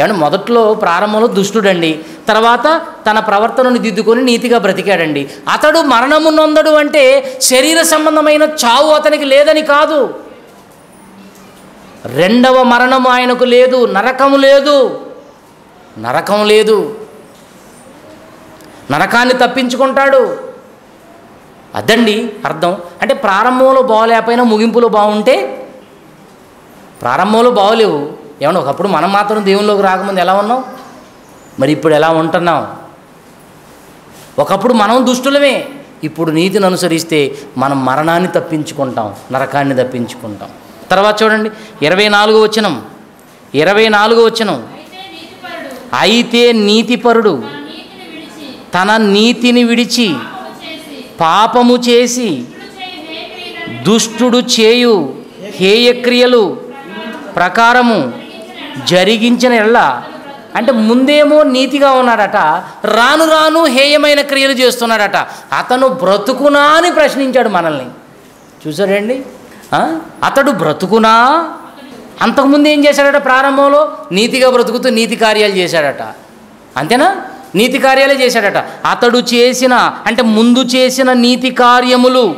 ఏమంటే మొదట్లో ప్రారంభంలో దుష్టుడండి తర్వాత తన ప్రవర్తనను దిద్దుకొని నీతిగా బ్రతికాడండి. అతడు మరణము నొందడు అంటే శరీర సంబంధమైన చావు అతనికి లేదని కాదు. రెండవ మరణము ఆయనకు లేదు నరకము లేదు. నరకం లేదు. నరకాన్ని తప్పించుకుంటాడు. అదండి అర్థం. అంటే ప్రారంభంలో బాగోలేకపోయినా ముగింపులో బాగుంటే ప్రారంభంలో బాగోలేవు. ఏమన్నా ఒకప్పుడు మనం మాత్రం దేవునిలోకి రాకముందు ఎలా ఉన్నాం? మరి ఇప్పుడు ఎలా ఉంటున్నాం? ఒకప్పుడు మనం దుష్టులమే. ఇప్పుడు నీతిని అనుసరిస్తే మనం మరణాన్ని తప్పించుకుంటాం నరకాన్ని తప్పించుకుంటాం. తర్వాత చూడండి ఇరవై నాలుగు వచనం. ఇరవై నాలుగు వచనం. అయితే నీతిపరుడు తన నీతిని విడిచి పాపము చేసి దుష్టుడు చేయు హేయక్రియలు ప్రకారము జరిగించిన ఎళ్ళ అంటే ముందేమో నీతిగా ఉన్నాడట రాను రాను హేయమైన క్రియలు చేస్తున్నాడట. అతను బ్రతుకునా అని ప్రశ్నించాడు మనల్ని. చూసారండి? అతడు బ్రతుకునా? అంతకుముందు ఏం చేశాడట ప్రారంభంలో? నీతిగా బ్రతుకుతూ నీతి కార్యాలు చేశాడట. అంతేనా? నీతి కార్యాలే చేశాడట. అతడు చేసిన అంటే ముందు చేసిన నీతి కార్యములు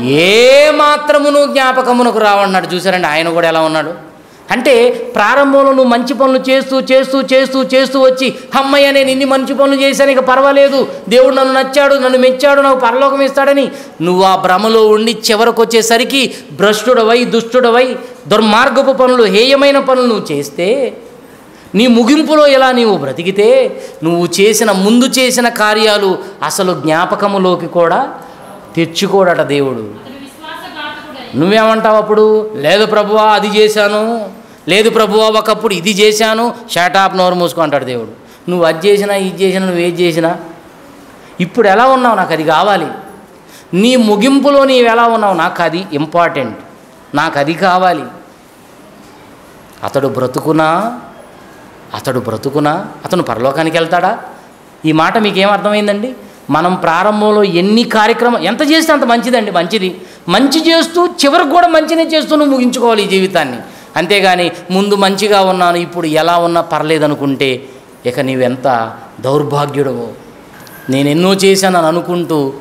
ఏ మాత్రమును జ్ఞాపకమునకు రావన్నాడు. చూసారండి? ఆయన కూడా ఎలా ఉన్నాడు? అంటే ప్రారంభంలో నువ్వు మంచి పనులు చేస్తూ చేస్తూ చేస్తూ చేస్తూ వచ్చి అమ్మయ్య నేను ఇన్ని మంచి పనులు చేశాను ఇక పర్వాలేదు. దేవుడు నన్ను నచ్చాడు నన్ను మెచ్చాడు నాకు పరలోకం ఇస్తాడని. నువ్వు ఆ భ్రమలో ఉండి చివరకు వచ్చేసరికి భ్రష్టుడవై దుష్టుడవై దుర్మార్గపు పనులు హేయమైన పనులు నువ్వు చేస్తే నీ ముగింపులో ఎలా నీవు బ్రతికితే నువ్వు చేసిన ముందు చేసిన కార్యాలు అసలు జ్ఞాపకములోకి కూడా తెచ్చుకోడట దేవుడు. నువ్వేమంటావు అప్పుడు? లేదు ప్రభువా అది చేశాను. లేదు ప్రభువా ఒకప్పుడు ఇది చేశాను. షాటాప్ నోరు మూసుకో అంటాడు దేవుడు. నువ్వు అది చేసినా ఇది చేసినా నువ్వు ఏది చేసినా? ఇప్పుడు ఎలా ఉన్నావు? నాకు అది కావాలి. నీ ముగింపులో నీవు ఎలా ఉన్నావు? నాకు అది ఇంపార్టెంట్ నాకు అది కావాలి. అతడు బ్రతుకునా? అతడు బ్రతుకునా? అతను పరలోకానికి వెళ్తాడా? ఈ మాట మీకేం అర్థమైందండి? మనం ప్రారంభంలో ఎన్ని కార్యక్రమం ఎంత చేస్తే అంత మంచిదండి మంచిది. మంచి చేస్తూ చివరికి కూడా మంచినే చేస్తూ నువ్వు ముగించుకోవాలి ఈ జీవితాన్ని. అంతేగాని ముందు మంచిగా ఉన్నాను ఇప్పుడు ఎలా ఉన్నా పర్లేదనుకుంటే ఇక నీవెంత దౌర్భాగ్యుడవో. నేను ఎన్నో చేశానని అనుకుంటూ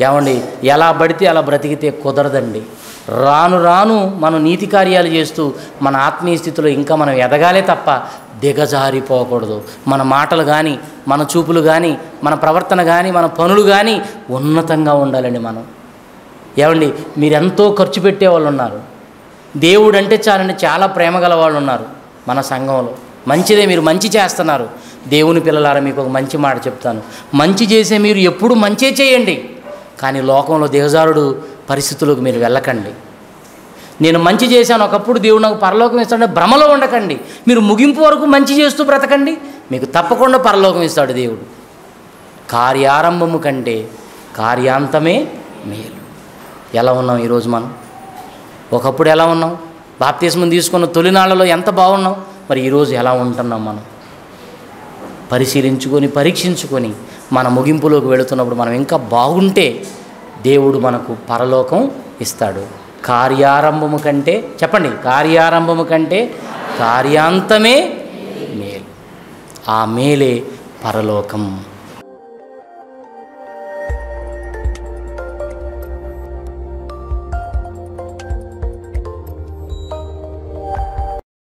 ఏమండి ఎలా పడితే అలా బ్రతికితే కుదరదండి. రాను రాను మనం నీతి కార్యాలు చేస్తూ మన ఆత్మీయ స్థితిలో ఇంకా మనం ఎదగాలే తప్ప దిగజారిపోకూడదు. మన మాటలు కానీ మన చూపులు కానీ మన ప్రవర్తన కానీ మన పనులు కానీ ఉన్నతంగా ఉండాలండి మనం. ఏమండి? మీరు ఎంతో ఖర్చు పెట్టే వాళ్ళు ఉన్నారు దేవుడు అంటే చాలండి చాలా ప్రేమ గల వాళ్ళు ఉన్నారు మన సంఘంలో. మంచిదే మీరు మంచి చేస్తున్నారు. దేవుని పిల్లలారా మీకు ఒక మంచి మాట చెప్తాను. మంచి చేసే మీరు ఎప్పుడు మంచే చేయండి. కానీ లోకంలో దిగజారుడు పరిస్థితులకు మీరు వెళ్ళకండి. నేను మంచి చేశాను ఒకప్పుడు దేవుడు నాకు పరలోకం ఇస్తాడు భ్రమలో ఉండకండి. మీరు ముగింపు వరకు మంచి చేస్తూ బ్రతకండి. మీకు తప్పకుండా పరలోకం ఇస్తాడు దేవుడు. కార్యారంభము కంటే కార్యాంతమే మేలు. ఎలా ఉన్నాం ఈరోజు మనం? ఒకప్పుడు ఎలా ఉన్నాం? బాప్తిస్మం తీసుకున్న తొలినాళ్ళలో ఎంత బాగున్నాం? మరి ఈరోజు ఎలా ఉంటున్నాం మనం? పరిశీలించుకొని పరీక్షించుకొని మన ముగింపులోకి వెళుతున్నప్పుడు మనం ఇంకా బాగుంటే దేవుడు మనకు పరలోకం ఇస్తాడు. కార్యారంభము కంటే చెప్పండి కార్యారంభము కంటే కార్యాంతమే మేలు. ఆ మేలే పరలోకం.